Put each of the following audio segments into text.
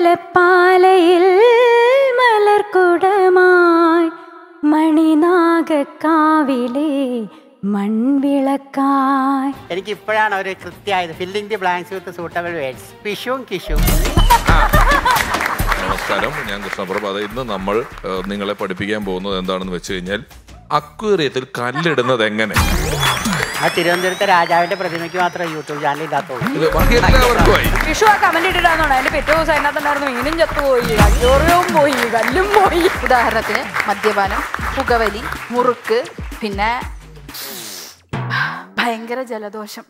അമ്പലപ്പാലയിൽ മലർക്കുടമായി മണിനാഗക്കാവിലെ മൺവിളക്കായി. എനിക്ക് ഇപ്പോഴാണ് ഒരു കൃത്യമായത്. Filling the blanks with suitable words പിഷുവും കിഷുവും നമസ്കാരം. ഞാൻ കൃഷ്ണപ്രഭാത. ഇന്ന് നമ്മൾ നിങ്ങളെ പഠിപ്പിക്കാൻ പോകുന്നത് എന്താണെന്ന് വെച്ച് കഴിഞ്ഞാൽ അക്വേറിയത്തിൽ കല്ലിടുന്നത് എങ്ങനെ? ആ തിരുവനന്തപുരത്തെ രാജാവിന്റെ പ്രതിമയ്ക്ക് മാത്രമേ യൂട്യൂബ് ചാനൽ ഇല്ലാത്തുള്ളൂ. ഇത് വിഷു ആ കമന്റ് ഇട്ടിട്ടാണോ അതിന്റെ പിറ്റേ ദിവസം അതിനകത്തുണ്ടായിരുന്നു. മീനും ചത്തുപോയി. അയ്യോറിയവും പോയി. കല്ലും പോയി. ഉദാഹരണത്തിന് മദ്യപാനം പുകവലി മുറുക്ക് പിന്നെ ഭയങ്കര ജലദോഷം.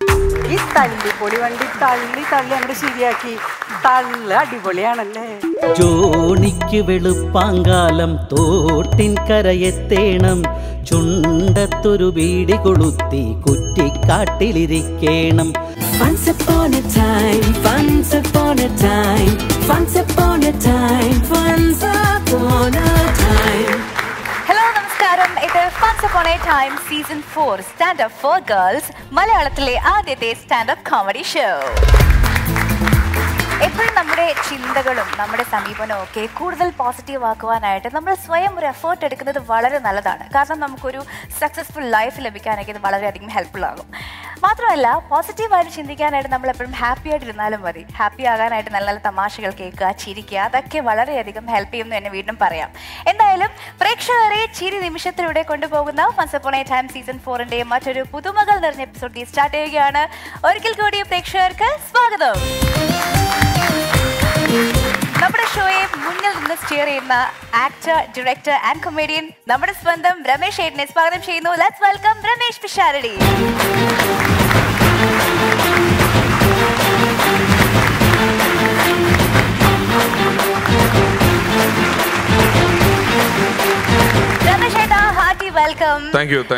ഈ തള്ളിപ്പൊടി വണ്ടി തള്ളി തള്ളി അങ്ങോട്ട് ശരിയാക്കി. തള്ള അടിപൊളിയാണല്ലേ? ജോണിക്ക് വെളുപ്പാങ്കാലം തോട്ടിൻ കരയെത്തേണം. ചുണ്ടത്തൊരു വീടി കൊളുത്തി കുറ്റിക്കാട്ടിലിരിക്കണം. Once upon a time, once upon a time, once upon a time, once upon a time. Upon a time season four stand up for girls മലയാളത്തിലെ ആദ്യത്തെ സ്റ്റാൻഡ് അപ്പ് കോമഡി ഷോ എപ്പോഴും നമ്മുടെ ചിന്തകളും നമ്മുടെ സമീപനവും ഒക്കെ കൂടുതൽ പോസിറ്റീവ് ആക്കുവാനായിട്ട് നമ്മൾ സ്വയം ഒരു എഫേർട്ട് എടുക്കുന്നത് വളരെ നല്ലതാണ്. കാരണം നമുക്കൊരു സക്സസ്ഫുൾ ലൈഫ് ലഭിക്കാനൊക്കെ ഇത് വളരെയധികം ഹെൽപ്ഫുൾ ആകും. മാത്രമല്ല പോസിറ്റീവായിട്ട് ചിന്തിക്കാനായിട്ട് നമ്മൾ എപ്പോഴും ഹാപ്പി ആയിട്ടിരുന്നാലും മതി. ഹാപ്പി ആകാനായിട്ട് നല്ല നല്ല തമാശകൾ കേൾക്കുക ചിരിക്കുക അതൊക്കെ വളരെയധികം ഹെൽപ്പ് ചെയ്യുമെന്ന് എന്നെ വീണ്ടും പറയാം. എന്തായാലും പ്രേക്ഷകരെ ചിരി നിമിഷത്തിലൂടെ കൊണ്ടുപോകുന്ന ഫൺസപ്പോണേ ടൈം സീസൺ ഫോറിന്റെ മറ്റൊരു പുതുമകൾ നിറഞ്ഞ എപ്പിസോഡ് സ്റ്റാർട്ട് ചെയ്യുകയാണ്. ഒരിക്കൽ കൂടി പ്രേക്ഷകർക്ക് സ്വാഗതം. നമ്മുടെ ഷോയെ മുന്നിൽ നിന്ന് സ്റ്റിയർ ചെയ്യുന്ന ആക്ടർ ഡയറക്ടർ ആൻഡ് കൊമേഡിയൻ നമ്മുടെ സ്വന്തം രമേശ് ഏട്ടനെ സ്വാഗതം ചെയ്യുന്നു. Let's welcome Ramesh Pisharody. Welcome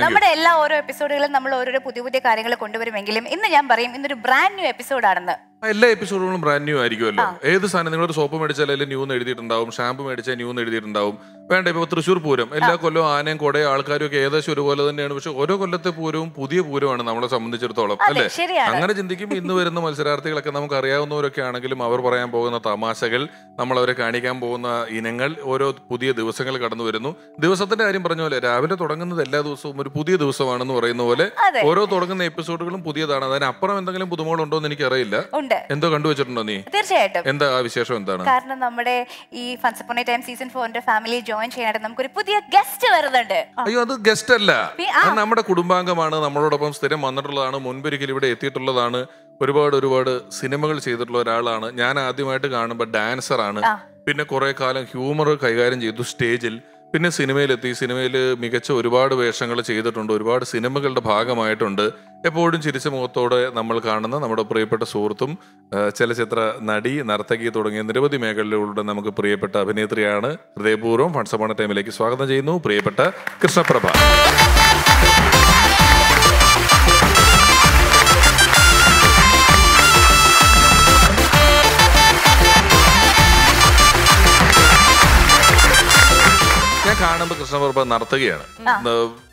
നമ്മുടെ എല്ലാ ഓരോ എപ്പിസോഡുകളും നമ്മൾ ഓരോരോ പുതിയ പുതിയ കാര്യങ്ങൾ കൊണ്ടുവരുമെങ്കിലും ഇന്ന് ഞാൻ പറയും ഇന്നൊരു ബ്രാൻഡ് ന്യൂ എപ്പിസോഡാണെന്ന് എല്ലാ എപ്പിസോഡുകളും ബ്രാൻഡ് ന്യൂ ആയിരിക്കുമല്ലോ. ഏത് സാധനം നിങ്ങളൊരു സോപ്പ് മേടിച്ചാൽ അതിൽ ന്യൂ എന്ന് എഴുതിയിട്ടുണ്ടാവും ഷാമ്പു മേടിച്ചാൽ ന്യൂ എന്ന് എഴുതിയിട്ടുണ്ടാവും. വേണ്ട ഇപ്പൊ തൃശ്ശൂർ പൂരം. എല്ലാ കൊല്ലവും ആനയും കൊടയും ആൾക്കാരും ഒക്കെ ഏകദേശം ഒരുപോലെ തന്നെയാണ്. പക്ഷെ ഓരോ കൊല്ലത്തെ പൂരവും പുതിയ പൂരമാണ് നമ്മളെ സംബന്ധിച്ചിടത്തോളം അല്ലെ? അല്ലേ അങ്ങനെ ചിന്തിക്കുമ്പോൾ ഇന്ന് വരുന്ന മത്സരാർത്ഥികളൊക്കെ നമുക്ക് അറിയാവുന്നവരൊക്കെ ആണെങ്കിലും അവർ പറയാൻ പോകുന്ന തമാശകൾ നമ്മൾ അവരെ കാണിക്കാൻ പോകുന്ന ഇനങ്ങൾ ഓരോ പുതിയ ദിവസങ്ങൾ കടന്നു വരുന്നു. ദിവസത്തിന്റെ കാര്യം പറഞ്ഞ പോലെ രാവിലെ തുടങ്ങുന്നത് എല്ലാ ദിവസവും ഒരു പുതിയ ദിവസമാണെന്ന് പറയുന്ന പോലെ ഓരോ തുടങ്ങുന്ന എപ്പിസോഡുകളും പുതിയതാണ്. അതിനപ്പുറം എന്തെങ്കിലും പുതുമകളുണ്ടോ എന്ന് എനിക്കറിയില്ല ഉണ്ട് എന്തോ കണ്ടുവച്ചിട്ടുണ്ടോ നീ? തീർച്ചയായിട്ടും. എന്താ വിശേഷം എന്താണ്? കാരണം നമ്മുടെ ഈ funs upon a time season ഫോറിന്റെ ഫാമിലി ജോയിൻ ചെയ്യാനായിട്ട് നമുക്കൊരു പുതിയ ഗസ്റ്റ് വരുന്നുണ്ട്. അയ്യോ അത് ഗസ്റ്റ് അല്ല. നമ്മുടെ കുടുംബാംഗമാണ് നമ്മളോടൊപ്പം സ്ഥിരം വന്നിട്ടുള്ളതാണ് മുൻപൊരിക്കൽ ഇവിടെ എത്തിയിട്ടുള്ളതാണ് ഒരുപാട് ഒരുപാട് സിനിമകൾ ചെയ്തിട്ടുള്ള ഒരാളാണ്. ഞാൻ ആദ്യമായിട്ട് കാണുമ്പോൾ ഡാൻസർ ആണ്. പിന്നെ കുറെ കാലം ഹ്യൂമർ കൈകാര്യം ചെയ്തു സ്റ്റേജിൽ പിന്നെ സിനിമയിലെത്തി. സിനിമയിൽ മികച്ച ഒരുപാട് വേഷങ്ങൾ ചെയ്തിട്ടുണ്ട്. ഒരുപാട് സിനിമകളുടെ ഭാഗമായിട്ടുണ്ട്. എപ്പോഴും ചിരിച്ച മുഖത്തോടെ നമ്മൾ കാണുന്ന നമ്മുടെ പ്രിയപ്പെട്ട സുഹൃത്തും ചലച്ചിത്ര നടി നർത്തകി തുടങ്ങിയ നിരവധി മേഖലകളിലൂടെ നമുക്ക് പ്രിയപ്പെട്ട അഭിനേത്രിയാണ്. ഹൃദയപൂർവം ഫൺസമാണ് ടൈമിലേക്ക് സ്വാഗതം ചെയ്യുന്നു പ്രിയപ്പെട്ട കൃഷ്ണപ്രഭ. കാണുമ്പോൾ കൃഷ്ണപ്രഭ നടത്തുകയാണ്.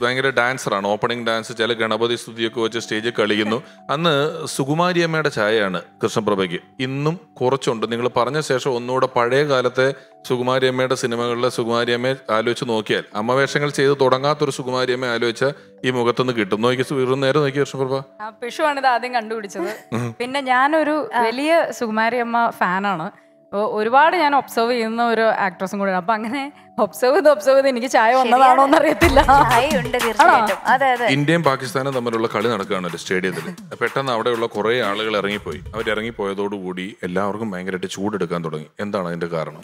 ഭയങ്കര ഡാൻസറാണ് ഓപ്പണിംഗ് ഡാൻസ് ചില ഗണപതി സ്തുതിയൊക്കെ വെച്ച് സ്റ്റേജിൽ കളിക്കുന്നു. അന്ന് സുകുമാരി അമ്മയുടെ ചായയാണ് കൃഷ്ണപ്രഭയ്ക്ക്. ഇന്നും കുറച്ചുണ്ട്. നിങ്ങൾ പറഞ്ഞ ശേഷം ഒന്നുകൂടെ പഴയ കാലത്തെ സുകുമാരി അമ്മയുടെ സിനിമകളിലെ സുകുമാരി അമ്മയെ ആലോചിച്ച് നോക്കിയാൽ അമ്മ വേഷങ്ങൾ ചെയ്ത് തുടങ്ങാത്തൊരു സുകുമാരി അമ്മയെ ആലോചിച്ച ഈ മുഖത്തുനിന്ന് കിട്ടും. നോക്കി നേരെ നോക്കി കൃഷ്ണപ്രഭ? ആ, പിഷുവാണ് ഇത് ആദ്യം കണ്ടുപിടിച്ചത്. പിന്നെ ഞാനൊരു വലിയ സുകുമാരി അമ്മ ഫാനാണ് ഒരുപാട് ഞാൻ ഒബ്സർവ് ചെയ്യുന്ന ഒരു ആക്ട്രസും കൂടെയാണ് അപ്പൊ അങ്ങനെ ഒബ്സർവ് ചെയ്ത് ഒബ്സർവ് ചെയ്ത് എനിക്ക് ചായ വന്നതാണോ എന്ന് അറിയത്തില്ല. ഇന്ത്യയും പാകിസ്ഥാനും തമ്മിലുള്ള കളി നടക്കുകയാണ് ഒരു സ്റ്റേഡിയത്തിൽ. പെട്ടെന്ന് അവിടെയുള്ള കുറെ ആളുകൾ ഇറങ്ങിപ്പോയി. അവർ ഇറങ്ങിപ്പോയതോടുകൂടി എല്ലാവർക്കും ഭയങ്കരമായിട്ട് ചൂടെടുക്കാൻ തുടങ്ങി. എന്താണ് അതിന്റെ കാരണം?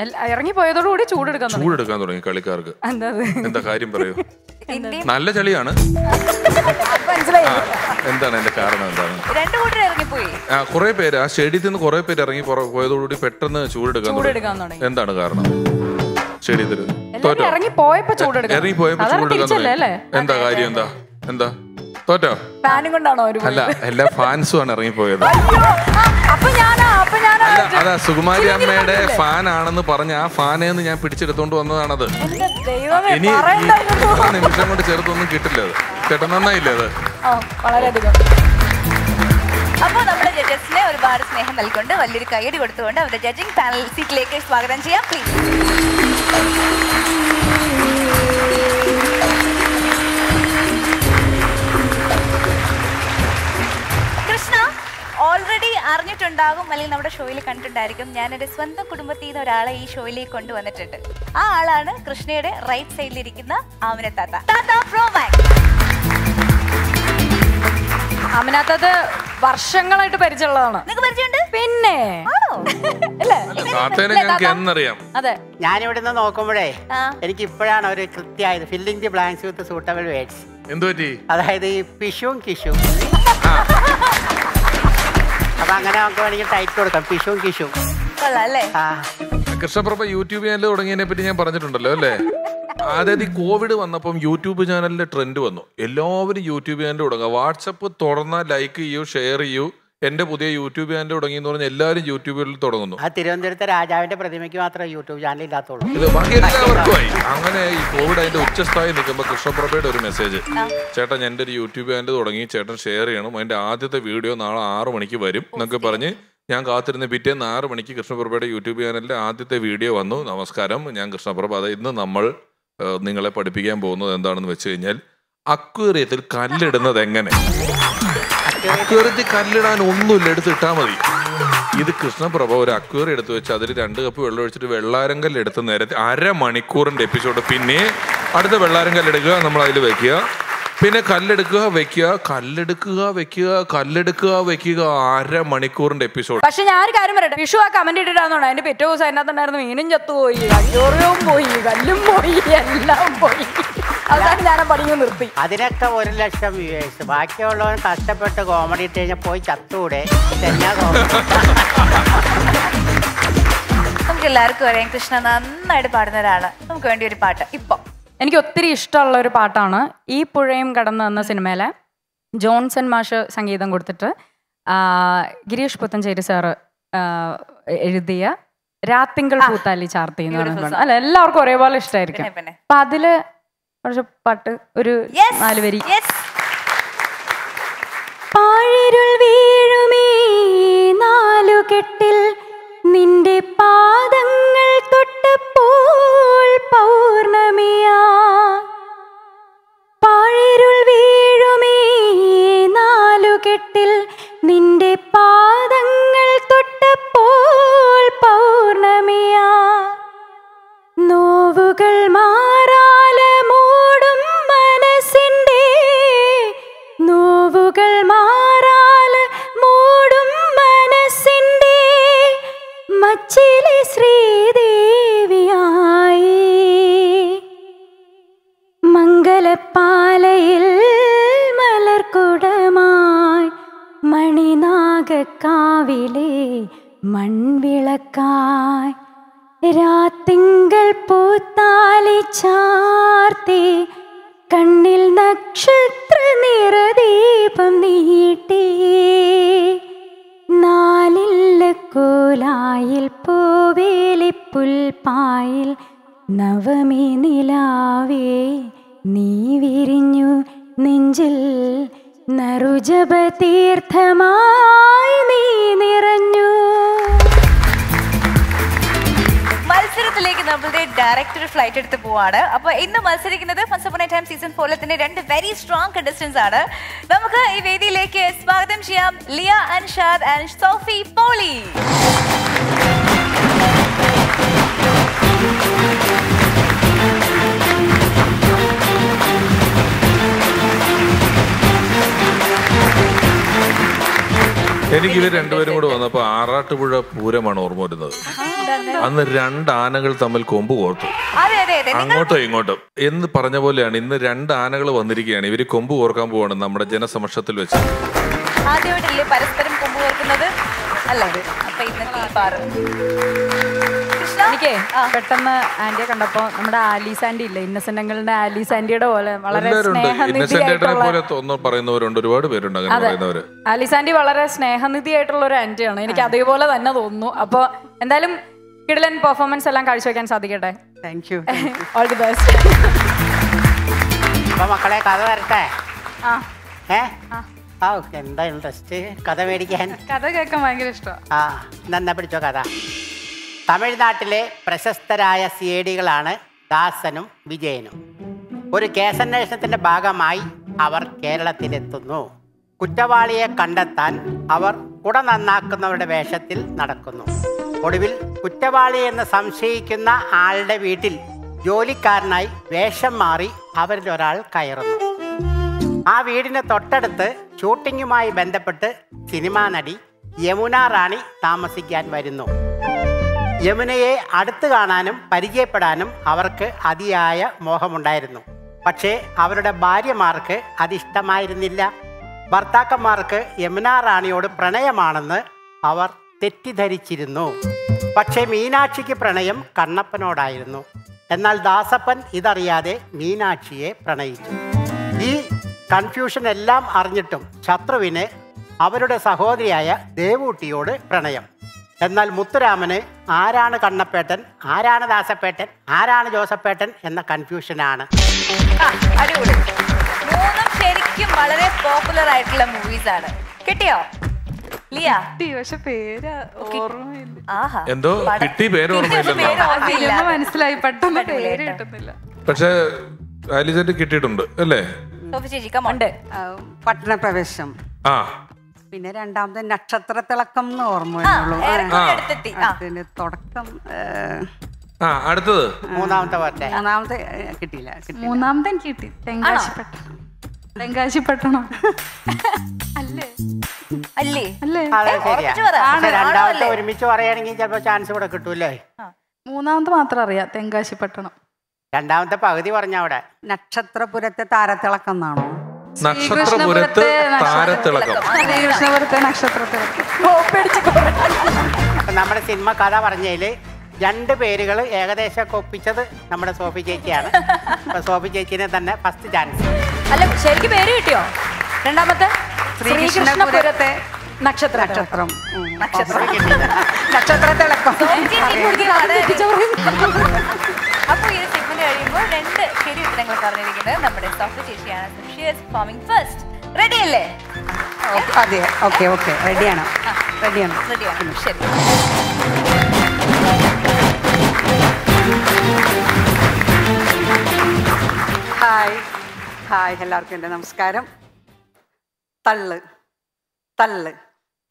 ഇറങ്ങിപ്പോയതോടുകൂടി ചൂടെടുക്കാൻ തുടങ്ങി. ചൂടെടുക്കാൻ തുടങ്ങി കളിക്കാർക്ക്. എന്താ കാര്യം പറയൂ? നല്ല ചളിയാണ്. എന്താണ് എന്റെ കാരണം എന്താണ്? ആ കുറെ പേര് ആ സ്റ്റേഡിയത്തിൽ നിന്ന് കുറെ പേര് ഇറങ്ങി പോയതോടുകൂടി പെട്ടെന്ന് ചൂടെടുക്കാൻ തുടങ്ങി. തുടങ്ങി. എന്താണ് കാരണം? സ്റ്റേഡിയത്തിൽ. ഇറങ്ങി പോയപ്പോ ചൂടെടുക്കാൻ എന്താ കാര്യം? എന്താ? എന്താ? തോറ്റോ? ഫാനും കൊണ്ടാണോ അല്ല എല്ലാ ഫാൻസും ആണ് ഇറങ്ങിപ്പോയത്. അതാ സുകുമാരി അമ്മയുടെ ഫാൻ ആണെന്ന് പറഞ്ഞ ആ ഫാനേന്ന് ഞാൻ പിടിച്ചെടുത്തോണ്ട് വന്നതാണത്. ഇനി നിമിഷം കൊണ്ട് ചെറുതൊന്നും കിട്ടില്ല അത്. ചേട്ടൻ നന്നായില്ലേ അത്? വളരെയധികം. അപ്പോൾ നമ്മുടെ ജഡ്ജസിനെ ഒരുപാട് സ്നേഹം നൽകൊണ്ട് വലിയൊരു കൈയടി കൊടുത്തുകൊണ്ട് അവരുടെ ജഡ്ജിംഗ് പാനൽ സീറ്റിലേക്ക് സ്വാഗതം ചെയ്യാം. പ്ലീസ് ഓൾറെഡി അറിഞ്ഞിട്ടുണ്ടാകും അല്ലെങ്കിൽ നമ്മുടെ ഷോയിൽ കണ്ടിട്ടുണ്ടായിരിക്കും. ഞാൻ എന്റെ സ്വന്തം കുടുംബത്തിൽ നിന്ന് ഒരാളെ ഈ ഷോയിലേക്ക് കൊണ്ടുവന്നിട്ടുണ്ട്. ആ ആളാണ് കൃഷ്ണയുടെ റൈറ്റ് സൈഡിലിരിക്കുന്ന ആമിന താത്ത. താത്ത പ്രോമാക്സ് അമിനാത്തത് വർഷങ്ങളായിട്ട് പരിചയമുള്ളതാണ്. നിങ്ങൾക്ക് പരിചയമുണ്ട്? പിന്നെ. ആണോ? അല്ലേ? അല്ല താത്തേനെ എന്നറിയാം. അതെ. ഞാനിവിടെ നിന്ന് നോക്കുമ്പോഴേ എനിക്ക് ഇപ്പോഴാണ് ഒരു കൃത്യമായത്. Filling the blanks with suitable words എന്തുപറ്റി? അതായത് ഈ പിഷുവും കിഷുവും അപ്പൊ അങ്ങനെ നമുക്ക് വേണമെങ്കിൽ ടൈറ്റ് കൊടുക്കാം. കിഷും കിഷും കൊള്ളാം അല്ലേ? ആ. കൃഷ്ണപ്രഭ യൂട്യൂബ് ചാനൽ തുടങ്ങിയതിനെ പറ്റി ഞാൻ പറഞ്ഞിട്ടുണ്ടല്ലോ അല്ലേ? അതായത് ഈ കോവിഡ് വന്നപ്പം യൂട്യൂബ് ചാനലിന്റെ ട്രെൻഡ് വന്നു. എല്ലാവരും യൂട്യൂബ് ചാനൽ തുടങ്ങുക. വാട്സപ്പ് തുറന്ന ലൈക്ക് ചെയ്യൂ ഷെയർ ചെയ്യൂ. എന്റെ പുതിയ യൂട്യൂബ് ചാനൽ തുടങ്ങി എന്ന് പറഞ്ഞാൽ എല്ലാവരും യൂട്യൂബിൽ തുടങ്ങുന്നു. ആ തിരുവനന്തപുരത്തെ രാജാവിന്റെ പ്രതിമയ്ക്ക് മാത്രമേ യൂട്യൂബ് ചാനൽ ഇല്ലാത്തുള്ളൂ. ഇത് ബാക്കി എല്ലാവർക്കുമായി. അങ്ങനെ ഈ കോവിഡ് അതിന്റെ ഉച്ചസ്ഥായി നിൽക്കുമ്പോൾ കൃഷ്ണപ്രഭയുടെ ഒരു മെസ്സേജ്. ചേട്ടൻ എന്റെ ഒരു യൂട്യൂബ് ചാനൽ തുടങ്ങി ചേട്ടൻ ഷെയർ ചെയ്യണം. അതിന്റെ ആദ്യത്തെ വീഡിയോ നാളെ ആറു മണിക്ക് വരും എന്നൊക്കെ പറഞ്ഞ് ഞാൻ കാത്തിരുന്ന പിറ്റേന്ന് ആറ് മണിക്ക് കൃഷ്ണപ്രഭയുടെ യൂട്യൂബ് ചാനലിലെ ആദ്യത്തെ വീഡിയോ വന്നു. നമസ്കാരം. ഞാൻ കൃഷ്ണപ്രഭ. അത് ഇന്ന് നമ്മൾ നിങ്ങളെ പഠിപ്പിക്കാൻ പോകുന്നത് എന്താണെന്ന് വെച്ച് കഴിഞ്ഞാൽ അക്വേറിയത്തിൽ കല്ലിടുന്നത് എങ്ങനെ? അക്വേറിയത്തിൽ കല്ലിടാൻ ഒന്നുമില്ല എടുത്തിട്ടാ മതി. ഇത് കൃഷ്ണപ്രഭ ഒരു അക്വേറി എടുത്ത് വെച്ച് അതിൽ രണ്ട് കപ്പ് വെള്ളം ഒഴിച്ചിട്ട് വെള്ളാരം കല്ലെടുത്ത് നേരത്തെ അരമണിക്കൂറിന്റെ എപ്പിസോഡ്. പിന്നെ അടുത്ത വെള്ളാരം കല്ലെടുക്കുക നമ്മൾ അതിൽ വെക്കുക. പിന്നെ കല്ലെടുക്കുക വെക്കുക കല്ലെടുക്കുക വെക്കുക കല്ലെടുക്കുക വെക്കുക. അര മണിക്കൂറിന്റെ എപ്പിസോഡ്. പക്ഷെ ഞാൻ ഒരു കാര്യം പറയട്ടെ. വിഷു ആ കമന്റ് ഇട്ടിട്ടാന്നോണ്ട് അതിന്റെ പിറ്റേ ദിവസം അതിനകത്തുണ്ടായിരുന്നു മീനും ചത്തുപോയി. അയ്യോറിയവും പോയി കല്ലും പോയി എല്ലാം പോയി. അവസാനം ഞാൻ ആ നിർത്തി. അതിനൊക്കെ ഒരു ലക്ഷം വ്യൂവേഴ്സ്. ബാക്കിയുള്ളവൻ കഷ്ടപ്പെട്ട് കോമഡി ഇട്ട് കഴിഞ്ഞാൽ പോയി ചത്തൂടെ നമുക്ക് എല്ലാവർക്കും അറിയാം കൃഷ്ണ നന്നായിട്ട് പാടുന്ന ഒരാൾ. നമുക്ക് വേണ്ടി ഒരു പാട്ട്. ഇപ്പൊ. എനിക്ക് ഒത്തിരി ഇഷ്ടമുള്ള ഒരു പാട്ടാണ്. ഈ പുഴയും കടന്ന് എന്ന സിനിമയിലെ ജോൺസൺ മാഷ് സംഗീതം കൊടുത്തിട്ട് ഗിരീഷ് പുത്തഞ്ചേരി സാറ് എഴുതിയ രാത്തിങ്കൾ പൂത്താലി ചാർത്തി എന്ന് പറയുന്നത് അല്ല എല്ലാവർക്കും ഒരേപോലെ ഇഷ്ടമായിരിക്കും. അപ്പൊ അതിൽ കുറച്ച് പാട്ട് ഒരു നാല് വരി. പാഴിരുൾ വീഴുമേ നാലു നാലുകെട്ടിൽ നിന്റെ പാദങ്ങൾ തൊട്ടപ്പോൾ പൗർണമിയാ. പാഴിരുൾ വീഴുമീ നാലുകെട്ടിൽ നിന്റെ പാദങ്ങൾ തൊട്ടപ്പോൾ പൗർണമിയാ. നോവുകൾ മാറാല മൺവിളക്കായി സീസൺ ഫോറിലെ തന്നെ രണ്ട് വെരി സ്ട്രോങ് കണ്ടസ്റ്റൻസ് ആണ്. നമുക്ക് ഈ വേദിയിലേക്ക് സ്വാഗതം ചെയ്യാം ലിയ അൻഷാദ് ആൻഡ് സോഫി പോളി. എനിക്ക് ഇവർ രണ്ടുപേരും കൂടെ വന്നപ്പോ ആറാട്ടുപുഴ പൂരമാണ് ഓർമ്മ വരുന്നത്. അന്ന് രണ്ട് ആനകൾ തമ്മിൽ കൊമ്പ് കോർത്തു. അങ്ങോട്ടോ ഇങ്ങോട്ടോ. എന്ന് പറഞ്ഞ പോലെയാണ് ഇന്ന് രണ്ട് ആനകൾ വന്നിരിക്കുകയാണ്. ഇവർ കൊമ്പ് കോർക്കാൻ പോവാണ് നമ്മുടെ ജനസമക്ഷത്തിൽ വെച്ച്. ആദ്യമായിട്ടല്ലേ പരസ്പരം കൊമ്പ് കോർക്കുന്നത്? അല്ലേ? അപ്പൊ ഇന്ന് എനിക്ക് പെട്ടെന്ന് ആന്റിയെ കണ്ടപ്പോ നമ്മുടെ ആലീസ് ആന്റി ഇല്ലേ? ഇന്നസെന്റ് അങ്കിളിന്റെ ആലീസ് ആന്റിയുടെ പോലെ വളരെ പറയുന്നവരുണ്ട് ഒരുപാട് പേരുണ്ട് അങ്ങനെ ആലീസ് ആന്റി വളരെ സ്നേഹനിധിയായിട്ടുള്ള ഒരു ആന്റിയാണ്. എനിക്ക് അതേപോലെ തന്നെ തോന്നുന്നു. അപ്പൊ എന്തായാലും കിടലൻ പെർഫോമൻസ് എല്ലാം കാഴ്ചവെക്കാൻ സാധിക്കട്ടെ. Thank you all the best അപ്പൊ മക്കളെ കഥ വരട്ടെ? ആ. ഏ? ആ. എന്താ ഇൻട്രസ്റ്റ് കഥ മേടിക്കാൻ? കഥ കേൾക്കാൻ ഭയങ്കര ഇഷ്ടം. ആ നന്ന പിടിച്ചോ കഥ. തമിഴ്നാട്ടിലെ പ്രശസ്തരായ സി ഐ ഡികളാണ് ദാസനും വിജയനും. ഒരു കേസന്വേഷണത്തിന്റെ ഭാഗമായി അവർ കേരളത്തിലെത്തുന്നു. കുറ്റവാളിയെ കണ്ടെത്താൻ അവർ കുട നന്നാക്കുന്നവരുടെ വേഷത്തിൽ നടക്കുന്നു. ഒടുവിൽ കുറ്റവാളി എന്ന് സംശയിക്കുന്ന ആളുടെ വീട്ടിൽ ജോലിക്കാരനായി വേഷം മാറി അവരിൽ ഒരാൾ കയറുന്നു. ആ വീടിന് തൊട്ടടുത്ത് ഷൂട്ടിങ്ങുമായി ബന്ധപ്പെട്ട് സിനിമാ നടി യമുന റാണി താമസിക്കാൻ വരുന്നു. യമുനയെ അടുത്തു കാണാനും പരിചയപ്പെടാനും അവർക്ക് അതിയായ മോഹമുണ്ടായിരുന്നു. പക്ഷേ അവരുടെ ഭാര്യമാർക്ക് അതിഷ്ടമായിരുന്നില്ല. ഭർത്താക്കന്മാർക്ക് യമുന റാണിയോട് പ്രണയമാണെന്ന് അവർ തെറ്റിദ്ധരിച്ചിരുന്നു. പക്ഷേ മീനാക്ഷിക്ക് പ്രണയം കണ്ണപ്പനോടായിരുന്നു. എന്നാൽ ദാസപ്പൻ ഇതറിയാതെ മീനാക്ഷിയെ പ്രണയിച്ചു. ഈ കൺഫ്യൂഷൻ എല്ലാം അറിഞ്ഞിട്ടും ശത്രുവിന് അവരുടെ സഹോദരിയായ ദേവൂട്ടിയോട് പ്രണയം. എന്നാൽ മുത്തുരാമന് ആരാണ് കണ്ണപ്പേട്ടൻ ആരാണ് ദാസപ്പേട്ടൻ ആരാണ് ജോസപ്പേട്ടൻ എന്ന കൺഫ്യൂഷനാണ് ശരിക്കും വളരെ പോപ്പുലർ ആയിട്ടുള്ള മൂവീസ് ആണ്. കിട്ടിയോ? പക്ഷെ പേര് ഓർമ്മയില്ല. ആഹാ. എന്തോ? കിട്ടി പേര് ഓർമ്മയില്ല. മനസ്സിലായി. പെട്ടെന്ന് പേര് കിട്ടുന്നില്ല. പക്ഷെ ആലിജന്റ് കിട്ടിയിട്ടുണ്ട് അല്ലേ? പട്ടണപ്രവേശം. ആ. പിന്നെ രണ്ടാമത് നക്ഷത്ര തിളക്കം എന്ന് ഓർമ്മ വരുന്നുള്ളൂ. ആ. അതിന് തുടക്കം ആ അടുത്തത്? മൂന്നാമത്തെ പാർട്ടെ മൂന്നാമത്തെ കിട്ടിയില്ല മൂന്നാമത്തെ കിട്ടി. തെങ്കാശിപ്പെട്ടണം തെങ്കാശിപ്പെട്ടണം അല്ലേ? അല്ലേ? രണ്ടാമത്തെ ഒരുമിച്ച് പറയുകയാണെങ്കിൽ ചിലപ്പോ ചാൻസ് ഇവിടെ കിട്ടൂല്ലേ? മൂന്നാമത്തെ മാത്രം അറിയാം തെങ്കാശി പട്ടണം. രണ്ടാമത്തെ പകുതി പറഞ്ഞ അവിടെ. നക്ഷത്രപുരത്തെ താരത്തിളക്കം എന്നാണോ? നക്ഷത്രപുരത്ത് താരത്തിളക്കം. ശ്രീകൃഷ്ണപുരത്തെ നക്ഷത്രത്തിളക്കം. അപ്പൊ നമ്മുടെ സിനിമ കഥ പറഞ്ഞതിൽ രണ്ട് പേരുകൾ ഏകദേശം കൊപ്പിച്ചത് ഒപ്പിച്ചത് നമ്മുടെ സോഫി ചേച്ചിയാണ്. അപ്പൊ സോഫി ചേച്ചിനെ തന്നെ ഫസ്റ്റ് ചാൻസ് അല്ല ശരിക്കും പേര് കിട്ടിയോ? രണ്ടാമത്തെ? ശ്രീകൃഷ്ണപുരത്തെ നക്ഷത്ര. നക്ഷത്രം. ഉം. നക്ഷത്രം. നക്ഷത്ര തിളക്കം സോഫി ചേച്ചി അപ്പൊ ഈ സെഗ്മെന്റ് കഴിയുമ്പോൾ രണ്ട് ശരി ഉത്തരങ്ങൾ പറഞ്ഞിരിക്കുന്നത് നമ്മുടെ സോഫ്റ്റ് ചേച്ചിയാണ്. ഫാമിംഗ് ഫസ്റ്റ് റെഡി അല്ലേ? അതെ. Okay okay. റെഡിയാണ് റെഡിയാണ് റെഡിയാണ് ശരി. ഹായ്. ഹായ്. എല്ലാവർക്കും എന്റെ നമസ്കാരം. തള്ള് തള്ള്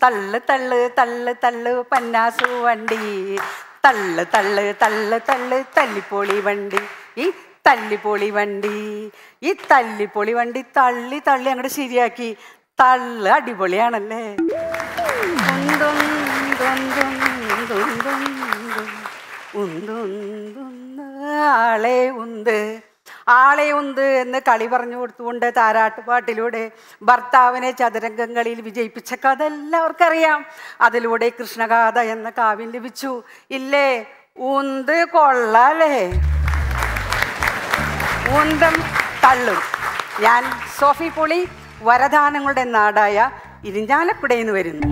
തള്ള് തള്ള് തള്ള് തള്ള് പന്നാസു വണ്ടി. തള്ള് തള്ള് തള്ള് തള്ള് തല്ലിപ്പൊളി വണ്ടി. ഈ തല്ലിപ്പൊളി വണ്ടി ഈ തല്ലിപ്പൊളി വണ്ടി തള്ളി തള്ളി അങ്ങോട്ട് ശരിയാക്കി. തള്ള് അടിപൊളിയാണല്ലേ. ആളെ ഉണ്ട് ആളെ ഉണ്ട് എന്ന് കളി പറഞ്ഞു കൊടുത്തുകൊണ്ട് താരാട്ടുപാട്ടിലൂടെ ഭർത്താവിനെ ചതുരംഗങ്ങളിൽ വിജയിപ്പിച്ച കഥ എല്ലാവർക്കും അറിയാം അതിലൂടെ കൃഷ്ണഗാഥ എന്ന കാവ്യം ലഭിച്ചു. ഇല്ലേ? ഉന്ത് കൊള്ളാലേ. ഉന്തം തള്ളും. ഞാൻ സോഫി പൊളി വരദാനങ്ങളുടെ നാടായ ഇരിഞ്ഞാലക്കുടയിൽ നിന്ന് വരുന്നു.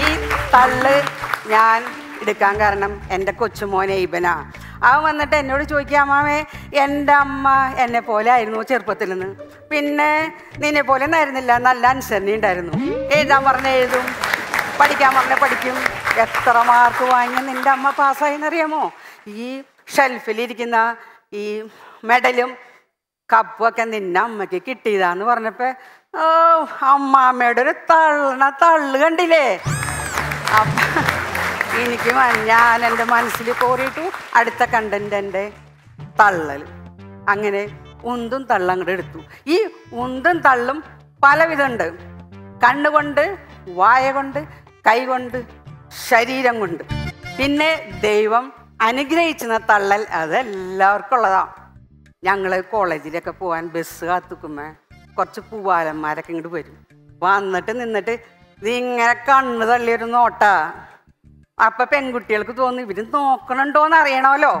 ഈ തള്ള് ഞാൻ എടുക്കാൻ കാരണം എന്റെ കൊച്ചുമോനെ ഇബന അവൻ വന്നിട്ട് എന്നോട് ചോദിക്കുക മാമേ എന്റെ അമ്മ എന്നെ പോലെ ആയിരുന്നു ചെറുപ്പത്തിൽ നിന്ന്. പിന്നെ നിന്നെ പോലെ ഒന്നും ആയിരുന്നില്ല. നല്ല അനുസരണി ഉണ്ടായിരുന്നു. എഴുതാൻ പറഞ്ഞ എഴുതും പഠിക്കാൻ പറഞ്ഞ പഠിക്കും. എത്ര മാർക്ക് വാങ്ങി നിന്റെ അമ്മ പാസ്സായെന്നറിയാമോ ഈ ഷെൽഫിലിരിക്കുന്ന ഈ മെഡലും കപ്പൊക്കെ നിന്നെ അമ്മയ്ക്ക് കിട്ടിയതാന്ന് പറഞ്ഞപ്പോ ഓ അമ്മാമ്മയുടെ ഒരു തള്ളണ തള്ളു കണ്ടില്ലേ? എനിക്ക് ഞാൻ എന്റെ മനസ്സിൽ കോറിയിട്ടു അടുത്ത കണ്ടന്റ് എന്റെ തള്ളൽ. അങ്ങനെ ഉന്തും തള്ളും അങ്ങോട്ട് എടുത്തു. ഈ ഉന്തും തള്ളും പലവിധമുണ്ട്. കണ്ണുകൊണ്ട് വായ കൊണ്ട് കൈ കൊണ്ട് ശരീരം കൊണ്ട്. പിന്നെ ദൈവം അനുഗ്രഹിച്ചുന്ന തള്ളൽ അതെല്ലാവർക്കും ഉള്ളതാണ് ഞങ്ങൾ കോളേജിലൊക്കെ പോകാൻ ബസ് കാത്തുക്കുമ്പോൾ കുറച്ച് പൂവാലന്മാരൊക്കെ ഇങ്ങോട്ട് വരും. വന്നിട്ട് നിന്നിട്ട് നീ ഇങ്ങനെ കണ്ണ് തള്ളിയൊരു നോട്ടാ. അപ്പൊ പെൺകുട്ടികൾക്ക് തോന്നുന്നു ഇവർ നോക്കണുണ്ടോന്ന് അറിയണമല്ലോ.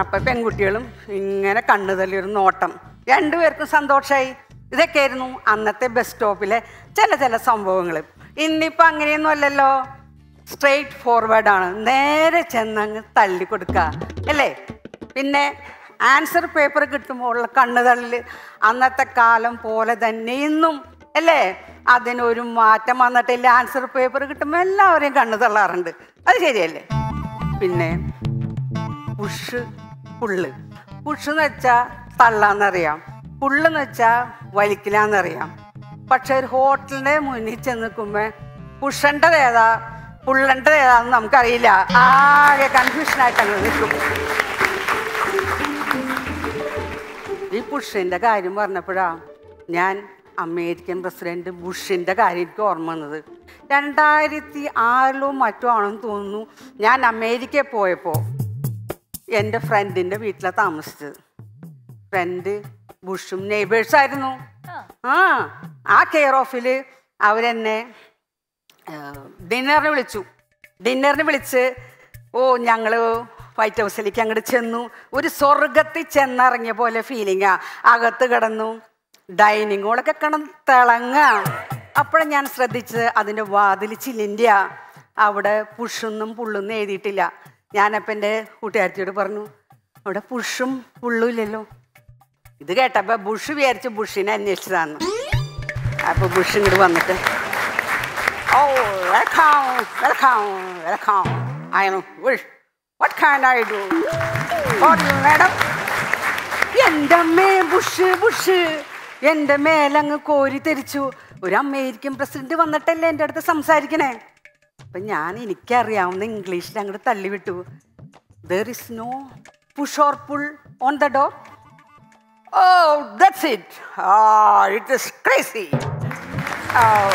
അപ്പൊ പെൺകുട്ടികളും ഇങ്ങനെ കണ്ണു തല്ലിയൊരു നോട്ടം. രണ്ടുപേർക്കും സന്തോഷമായി ഇതൊക്കെയായിരുന്നു അന്നത്തെ ബസ് സ്റ്റോപ്പിലെ ചില ചില സംഭവങ്ങൾ ഇന്നിപ്പോ അങ്ങനെയൊന്നും അല്ലല്ലോ. സ്ട്രെയിറ്റ് ആണ്. നേരെ ചെന്നങ്ങ് തള്ളി കൊടുക്കുക അല്ലേ? പിന്നെ ആൻസർ പേപ്പർ കിട്ടുമ്പോൾ ഉള്ള അന്നത്തെ കാലം പോലെ തന്നെ ഇന്നും അല്ലേ? അതിനൊരു മാറ്റം വന്നിട്ടില്ല. ആൻസർ പേപ്പർ കിട്ടുമ്പോൾ എല്ലാവരെയും കണ്ണു തള്ളാറുണ്ട്. അത് ശരിയല്ലേ? പിന്നെ പുഷ് പുള്ള്. പുഷ് എന്ന് വെച്ചാൽ തള്ളാന്നറിയാം. പുള്ളെന്ന് വെച്ചാൽ വലിക്കില്ലാന്നറിയാം പക്ഷെ ഒരു ഹോട്ടലിന്റെ മുന്നിൽ ചെന്ന് നിൽക്കുമ്പോൾ പുഷേണ്ടത് ഏതാ? പുള്ളേണ്ടത് ഏതാന്ന് നമുക്കറിയില്ല. ആകെ കൺഫ്യൂഷൻ ആയിട്ട് അങ്ങ് നിൽക്കും. ഈ ബുഷിന്റെ കാര്യം പറഞ്ഞപ്പോഴാ ഞാൻ അമേരിക്കൻ പ്രസിഡന്റ് ബുഷിന്റെ കാര്യം എനിക്ക് ഓർമ്മ വന്നത്. രണ്ടായിരത്തി ആറിലോ മറ്റോ ആണെന്ന് തോന്നുന്നു ഞാൻ അമേരിക്കയിൽ പോയപ്പോൾ എന്റെ ഫ്രണ്ടിന്റെ വീട്ടിലാണ് താമസിച്ചത്. ഫ്രണ്ട് ബുഷും നെയ്ബേഴ്സായിരുന്നു ആ. ആ കെയർ ഓഫിൽ അവരെന്നെ ഡിന്നറിന് വിളിച്ചു. ഡിന്നറിന് വിളിച്ച് ഓ ഞങ്ങൾ വൈറ്റ് ഹൗസിലേക്ക് അങ്ങോട്ട് ചെന്നു. ഒരു സ്വർഗത്തിൽ ചെന്നിറങ്ങിയ പോലെ ഫീലിങ്ങാ അകത്ത് കിടന്നു. ഡൈനിങ് ഹോളൊക്കെ കിടന്ന് തിളങ്ങ. അപ്പോഴാണ് ഞാൻ ശ്രദ്ധിച്ചത് അതിന്റെ വാതിൽ ചില്ലിന്റെ അവിടെ പുഷൊന്നും പുള്ളൊന്നും എഴുതിയിട്ടില്ല. ഞാനപ്പം എന്റെ കൂട്ടുകാരത്തിയോട് പറഞ്ഞു അവിടെ പുഷും പുള്ളും ഇല്ലല്ലോ. ഇത് കേട്ടപ്പോൾ ബുഷ് വിചാരിച്ച് ബുഷിനെ അന്വേഷിച്ചതാണ് അപ്പോൾ ബുഷ് ഇങ്ങോട്ട് വന്നിട്ട് ഓ welcome welcome welcome I what can I do madam എന്റെ ബുഷ് ബുഷ്. എന്റെ മേലങ്ങ് കോരി തെരിച്ചു ഒരു അമേരിക്കൻ പ്രസിഡന്റ് വന്നിട്ടല്ലേ എന്റെ അടുത്ത് സംസാരിക്കണേ. അപ്പം ഞാൻ എനിക്കറിയാവുന്ന ഇംഗ്ലീഷിൽ അങ്ങോട്ട് തള്ളിവിട്ടു. There is no push or pull on the door oh that's it. Oh,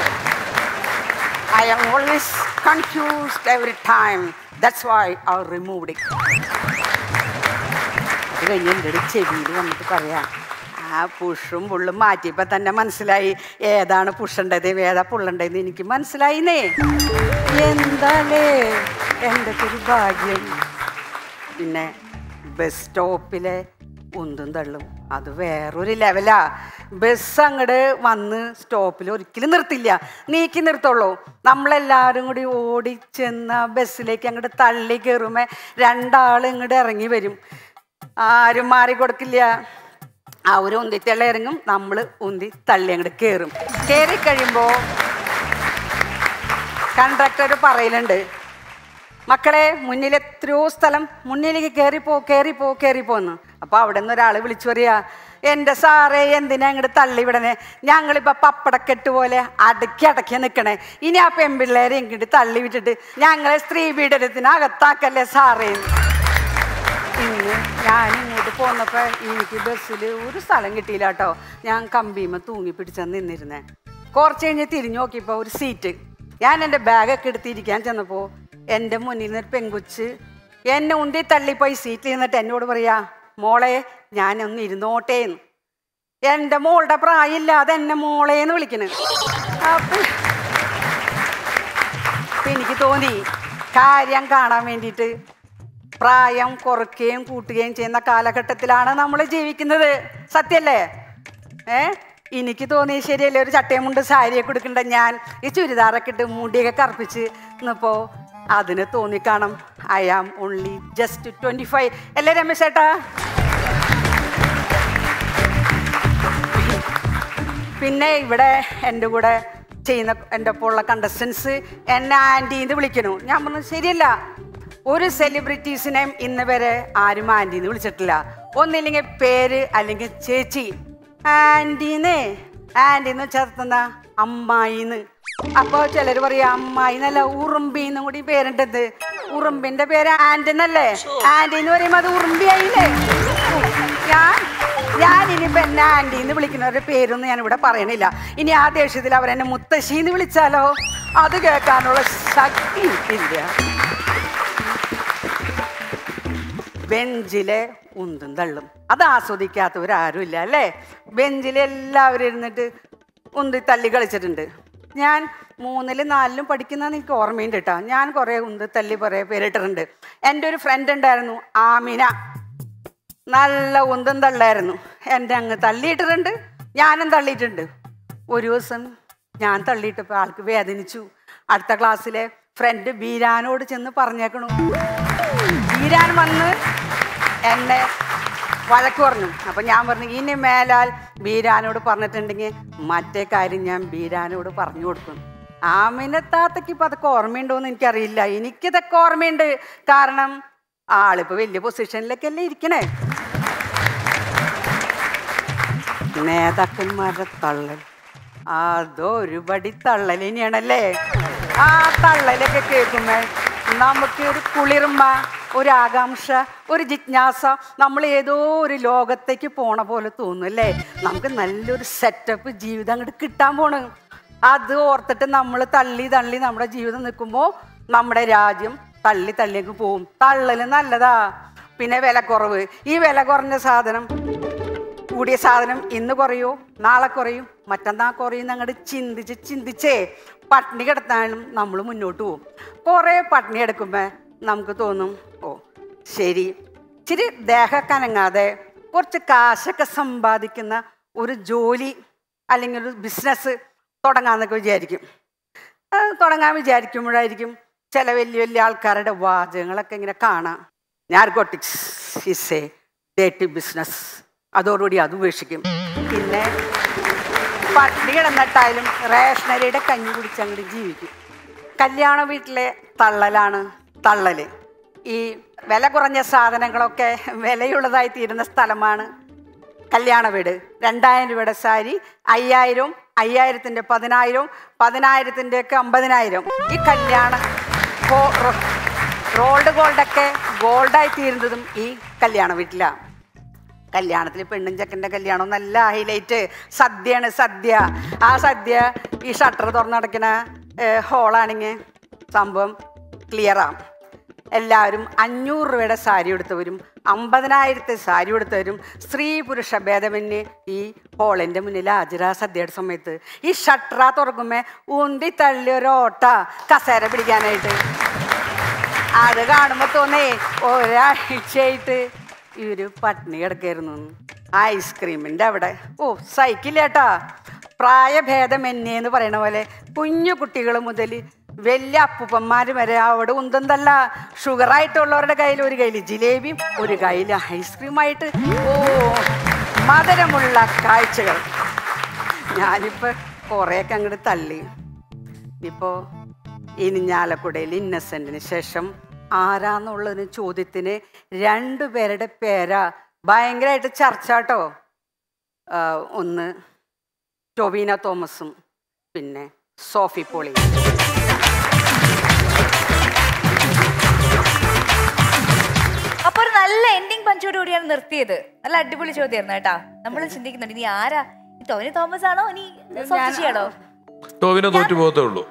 I am always confused every time. That's why I removed it. അത് കഴിഞ്ഞ് എന്റെ ചെവിയിൽ വന്നിട്ട് പറയാം. ആ പുഷും പുള്ളും മാറ്റിയപ്പോൾ തന്നെ മനസ്സിലായി ഏതാണ് പുഷണ്ടത് ഏതാ പുള്ളേണ്ടതെന്ന് എനിക്ക് മനസ്സിലായിനേ എന്താലേ എന്റെ ഒരു ഭാഗ്യം. പിന്നെ ബസ് സ്റ്റോപ്പിലെ ഉന്തും തള്ളും. അത് വേറൊരു ലെവലാ ബസ് അങ്ങോട്ട് വന്ന് സ്റ്റോപ്പിൽ ഒരിക്കലും നിർത്തില്ല. നീക്കി നിർത്തുള്ളൂ. നമ്മളെല്ലാവരും കൂടി ഓടി ബസ്സിലേക്ക് അങ്ങോട്ട് തള്ളി കയറുമ്പോൾ രണ്ടാൾ ഇങ്ങോട്ട് ഇറങ്ങി വരും. ആരും മാറി കൊടുക്കില്ല അവർ ഉന്തിത്തള്ളി ഇറങ്ങും നമ്മൾ ഉന്തി തള്ളി അങ്ങോട്ട് കയറും കയറി കഴിയുമ്പോൾ കണ്ടക്ടർ പറയലുണ്ട് മക്കളെ മുന്നിൽ എത്രയോ സ്ഥലം മുന്നിലേക്ക് കയറിപ്പോ കയറിപ്പോ കയറിപ്പോന്ന് അപ്പൊ അവിടെ നിന്ന് ഒരാൾ വിളിച്ചു പറയാ എന്റെ സാറേ എന്തിനാ ഇങ്ങോട്ട് തള്ളിവിടണേ ഞങ്ങളിപ്പോ പപ്പടക്കെട്ട് പോലെ അടക്കി അടക്കി നിൽക്കണേ ഇനി ആ പെൺപിള്ളേരെ ഇങ്ങോട്ട് തള്ളി വിട്ടിട്ട് ഞങ്ങളെ സ്ത്രീ പീഡനത്തിന് അകത്താക്കല്ലേ സാറേ ഇന്ന് ഞാൻ ഇങ്ങോട്ട് പോന്നപ്പോ എനിക്ക് ബസ്സിൽ ഒരു സ്ഥലം കിട്ടിയില്ല കേട്ടോ. ഞാൻ കമ്പീമ തൂങ്ങി പിടിച്ചെന്ന് നിന്നിരുന്നേ. കുറച്ച് കഴിഞ്ഞ് തിരിഞ്ഞു നോക്കിയപ്പോൾ ഒരു സീറ്റ് ഞാൻ എന്റെ ബാഗൊക്കെ എടുത്തിരിക്കാൻ ചെന്നപ്പോൾ എന്റെ മുന്നിൽ നിന്ന് ഒരു പെങ്കുച്ച് എന്നെ ഉണ്ടി തള്ളിപ്പോയി സീറ്റിൽ നിന്നിട്ട് എന്നോട് പറയാ മോളെ ഞാനൊന്ന് ഇരുന്നോട്ടേന്ന്. എന്റെ മോളുടെ പ്രായമില്ലാതെ എന്നെ മോളേന്ന് വിളിക്കണ്. അപ്പൊ അപ്പൊ എനിക്ക് തോന്നി കാര്യം കാണാൻ വേണ്ടിയിട്ട് പ്രായം കുറയ്ക്കുകയും കൂട്ടുകയും ചെയ്യുന്ന കാലഘട്ടത്തിലാണ് നമ്മൾ ജീവിക്കുന്നത്. സത്യല്ലേ ഏ? എനിക്ക് തോന്നി ശരിയല്ലേ? ഒരു ചട്ടയും മുണ്ട് സാരിയൊക്കെ കൊടുക്കണ്ട ഞാൻ. ഈ ചുരിദാറൊക്കെ ഇട്ട് മുടിയൊക്കെ കറുപ്പിച്ച് ഇന്നിപ്പോ അതിന് തോന്നിക്കാണും. I am only just twenty five അല്ലേ രമേശ് ചേട്ടാ? പിന്നെ ഇവിടെ എന്റെ കൂടെ ചെയ്യുന്ന എന്റെ ഒപ്പമുള്ള കണ്ടസ്റ്റൻസ് എന്നെ ആന്റീന്ന് വിളിക്കണു ഞാൻ പറഞ്ഞു ശരിയല്ല. ഒരു സെലിബ്രിറ്റീസിനെയും ഇന്ന് വരെ ആരും ആന്റീന്ന് വിളിച്ചിട്ടില്ല. ഒന്നില്ലെങ്കിൽ പേര് അല്ലെങ്കിൽ ചേച്ചി. ആന്റീന്നേ ആന്റീന്ന് ചേർത്തുന്ന അമ്മായിന്ന്. അപ്പോൾ ചിലർ പറയാ അമ്മായി എന്നല്ല ഉറുമ്പിന്നും കൂടി പേരുണ്ടത്. ഉറുമ്പിന്റെ പേര് ആന്റി എന്നല്ലേ പറയുമ്പോ പറയുമ്പോൾ അത് ഉറുമ്പിയായില്ലേ? ഞാൻ ഞാൻ ഇനിയിപ്പോ എന്നെ എന്ന് വിളിക്കുന്നവരുടെ പേരൊന്നും ഞാൻ ഇവിടെ പറയണില്ല. ഇനി ആ ദേഷ്യത്തിൽ അവരെന്നെ മുത്തശ്ശിന്ന് വിളിച്ചാലോ? അത് കേൾക്കാനുള്ള ശക്തി എനിക്കില്ല ബെഞ്ചിലെ ഉന്തും തള്ളും. അത് ആസ്വദിക്കാത്തവരാരും ഇല്ല അല്ലേ? ബെഞ്ചിൽ എല്ലാവരും ഇരുന്നിട്ട് ഉന്തി തല്ലി കളിച്ചിട്ടുണ്ട്. ഞാൻ മൂന്നിലും നാലിലും പഠിക്കുന്നതെന്ന് എനിക്ക് ഓർമ്മയുണ്ട് കേട്ടോ ഞാൻ കുറേ ഉന്തി തല്ലി കുറേ പേരിട്ടിട്ടുണ്ട് എന്റെ ഒരു ഫ്രണ്ട് ഉണ്ടായിരുന്നു ആമിന. നല്ല ഉന്തം തള്ളായിരുന്നു. എന്റെ അങ്ങ് തള്ളിയിട്ടിട്ടുണ്ട് ഞാനും തള്ളിയിട്ടുണ്ട്. ഒരു ദിവസം ഞാൻ തള്ളിയിട്ടപ്പോൾ ആൾക്ക് വേദനിച്ചു. അടുത്ത ക്ലാസ്സിലെ ഫ്രണ്ട് ബീരാനോട് ചെന്ന് പറഞ്ഞേക്കണു. ബീരാൻ വന്ന് എന്നെ വഴക്ക് പറഞ്ഞു അപ്പൊ ഞാൻ പറഞ്ഞു ഇനി മേലാൽ ബീരാനോട് പറഞ്ഞിട്ടുണ്ടെങ്കിൽ മറ്റേ കാര്യം ഞാൻ ബീരാനോട് പറഞ്ഞു കൊടുക്കും. ആമിനത്താത്തക്ക് ഇപ്പൊ അതൊക്കെ ഓർമ്മയുണ്ടോന്ന് എനിക്കറിയില്ല. എനിക്കിതൊക്കെ ഓർമ്മയുണ്ട്. കാരണം ആളിപ്പോ വലിയ പൊസിഷനിലൊക്കെ അല്ലേ ഇരിക്കണേ? നേതാക്കന്മാരുടെ തള്ളൽ. അതൊരുപടി തള്ളൽ ഇനിയാണല്ലേ? ആ തള്ളലൊക്കെ കേൾക്കുമ്പോ നമുക്ക് ഒരു കുളിർമ. ഒരു ആകാംക്ഷ ഒരു ജിജ്ഞാസ നമ്മൾ ഏതോ ഒരു ലോകത്തേക്ക് പോണ പോലെ തോന്നും അല്ലേ? നമുക്ക് നല്ലൊരു സെറ്റപ്പ് ജീവിതം അങ്ങോട്ട് കിട്ടാൻ പോണ്. അത് ഓർത്തിട്ട് നമ്മൾ തള്ളി തള്ളി നമ്മുടെ ജീവിതം നിൽക്കുമ്പോൾ നമ്മുടെ രാജ്യം തള്ളി തള്ളിയൊക്കെ പോവും. തള്ളൽ നല്ലതാ. പിന്നെ വില കുറവ് ഈ വില കുറഞ്ഞ സാധനം കൂടിയ സാധനം ഇന്ന് കുറയോ നാളെ കുറയും മറ്റന്നാൾ കുറയും അങ്ങോട്ട് ചിന്തിച്ച് ചിന്തിച്ചേ പട്ടിണി കിടത്താനും നമ്മൾ മുന്നോട്ട് പോകും കുറേ പട്ടിണി എടുക്കുമ്പോൾ നമുക്ക് തോന്നും ഓ ശരി. ഇച്ചിരി ദേഹക്കനങ്ങാതെ കുറച്ച് കാശൊക്കെ സമ്പാദിക്കുന്ന ഒരു ജോലി അല്ലെങ്കിൽ ഒരു ബിസിനസ് തുടങ്ങാമെന്നൊക്കെ വിചാരിക്കും. തുടങ്ങാൻ വിചാരിക്കുമ്പോഴായിരിക്കും ചില വലിയ വലിയ ആൾക്കാരുടെ വാചകങ്ങളൊക്കെ ഇങ്ങനെ കാണാം. നാർക്കോട്ടിക്സ് ഇസ് എ ഡേറ്റ് ബിസിനസ് അതോടുകൂടി അത് ഉപേക്ഷിക്കും. പിന്നെ പട്ടിണി കിടന്നിട്ടായാലും റേഷനറിയുടെ കഞ്ഞി കുടിച്ചങ്ങോട്ട് ജീവിക്കും. കല്യാണ വീട്ടിലെ തള്ളലാണ്. തള്ളൽ. ഈ വില കുറഞ്ഞ സാധനങ്ങളൊക്കെ വിലയുള്ളതായി തീരുന്ന സ്ഥലമാണ് കല്യാണ വീട് രണ്ടായിരം രൂപയുടെ സാരി അയ്യായിരം അയ്യായിരത്തിന്റെ പതിനായിരം പതിനായിരത്തിന്റെ ഒക്കെ അമ്പതിനായിരം. ഈ കല്യാണ റോൾഡ് ഗോൾഡൊക്കെ ഗോൾഡായി തീരുന്നതും ഈ കല്യാണ വീട്ടിലാണ് കല്യാണത്തിൽ പെണ്ണും ചെക്കന്റെ കല്യാണം നല്ല ഹൈലൈറ്റ്. സദ്യയാണ് സദ്യ. ആ സദ്യ ഈ ഷട്ടർ തുറന്നടക്കണ ഹോളാണെങ്കിൽ സംഭവം ക്ലിയറാണ് എല്ലാവരും അഞ്ഞൂറ് രൂപയുടെ സാരി എടുത്തവരും അമ്പതിനായിരത്തെ സാരി എടുത്തവരും സ്ത്രീ പുരുഷ ഭേദമന്യേ ഈ ഹോളിന്റെ മുന്നിൽ ഹാജരാ സദ്യയുടെ സമയത്ത്. ഈ ഷട്ടറ തുറക്കുമ്പോൾ ഉന്തി തള്ളി ഒരു ഓട്ട കസേര പിടിക്കാനായിട്ട്. അത് കാണുമ്പോൾ തോന്നേ ഒരാഴ്ചയായിട്ട് ഇവർ പട്ടിണി കിടക്കായിരുന്നു. ഐസ്ക്രീമിന്റെ അവിടെ. ഓ സൈക്കിളേട്ടാ പ്രായഭേദം എന്നെ എന്ന് പറയണ പോലെ കുഞ്ഞു കുട്ടികൾ മുതൽ വലിയ അപ്പൂപ്പന്മാർ വരെ അവിടെ ഉന്തന്തല്ല? ഷുഗറായിട്ടുള്ളവരുടെ കയ്യിൽ ഒരു കയ്യിൽ ജിലേബിയും ഒരു കയ്യിൽ ഐസ്ക്രീമായിട്ട് ഓ മധുരമുള്ള കാഴ്ചകൾ. ഞാനിപ്പോൾ കുറേയൊക്കെ അങ്ങോട്ട് തള്ളി. ഇപ്പോൾ ഇനിഞ്ഞാലക്കുടയിൽ ഇന്നസെന്റിന് ശേഷം ആരാന്നുള്ളതിന് ചോദ്യത്തിന് രണ്ടുപേരുടെ പേരാ ഭയങ്കരമായിട്ട് ചർച്ച കേട്ടോ ഒന്ന് ടൊവീന തോമസും പിന്നെ സോഫി പോളി. നല്ല എൻഡിങ് പഞ്ചോടുകൂടിയാണ് നിർത്തിയത്. നല്ല അടിപൊളി ചോദ്യമായിരുന്നു കേട്ടാ. നമ്മൾ ചിന്തിക്കുന്നുണ്ട് ഇനി ആരാ? ടോവിനോ തോമസ് ആണോ ഇനി സോഫിയാണോ ടോവിനോ തോറ്റു പോകത്തേ ഉള്ളൂ.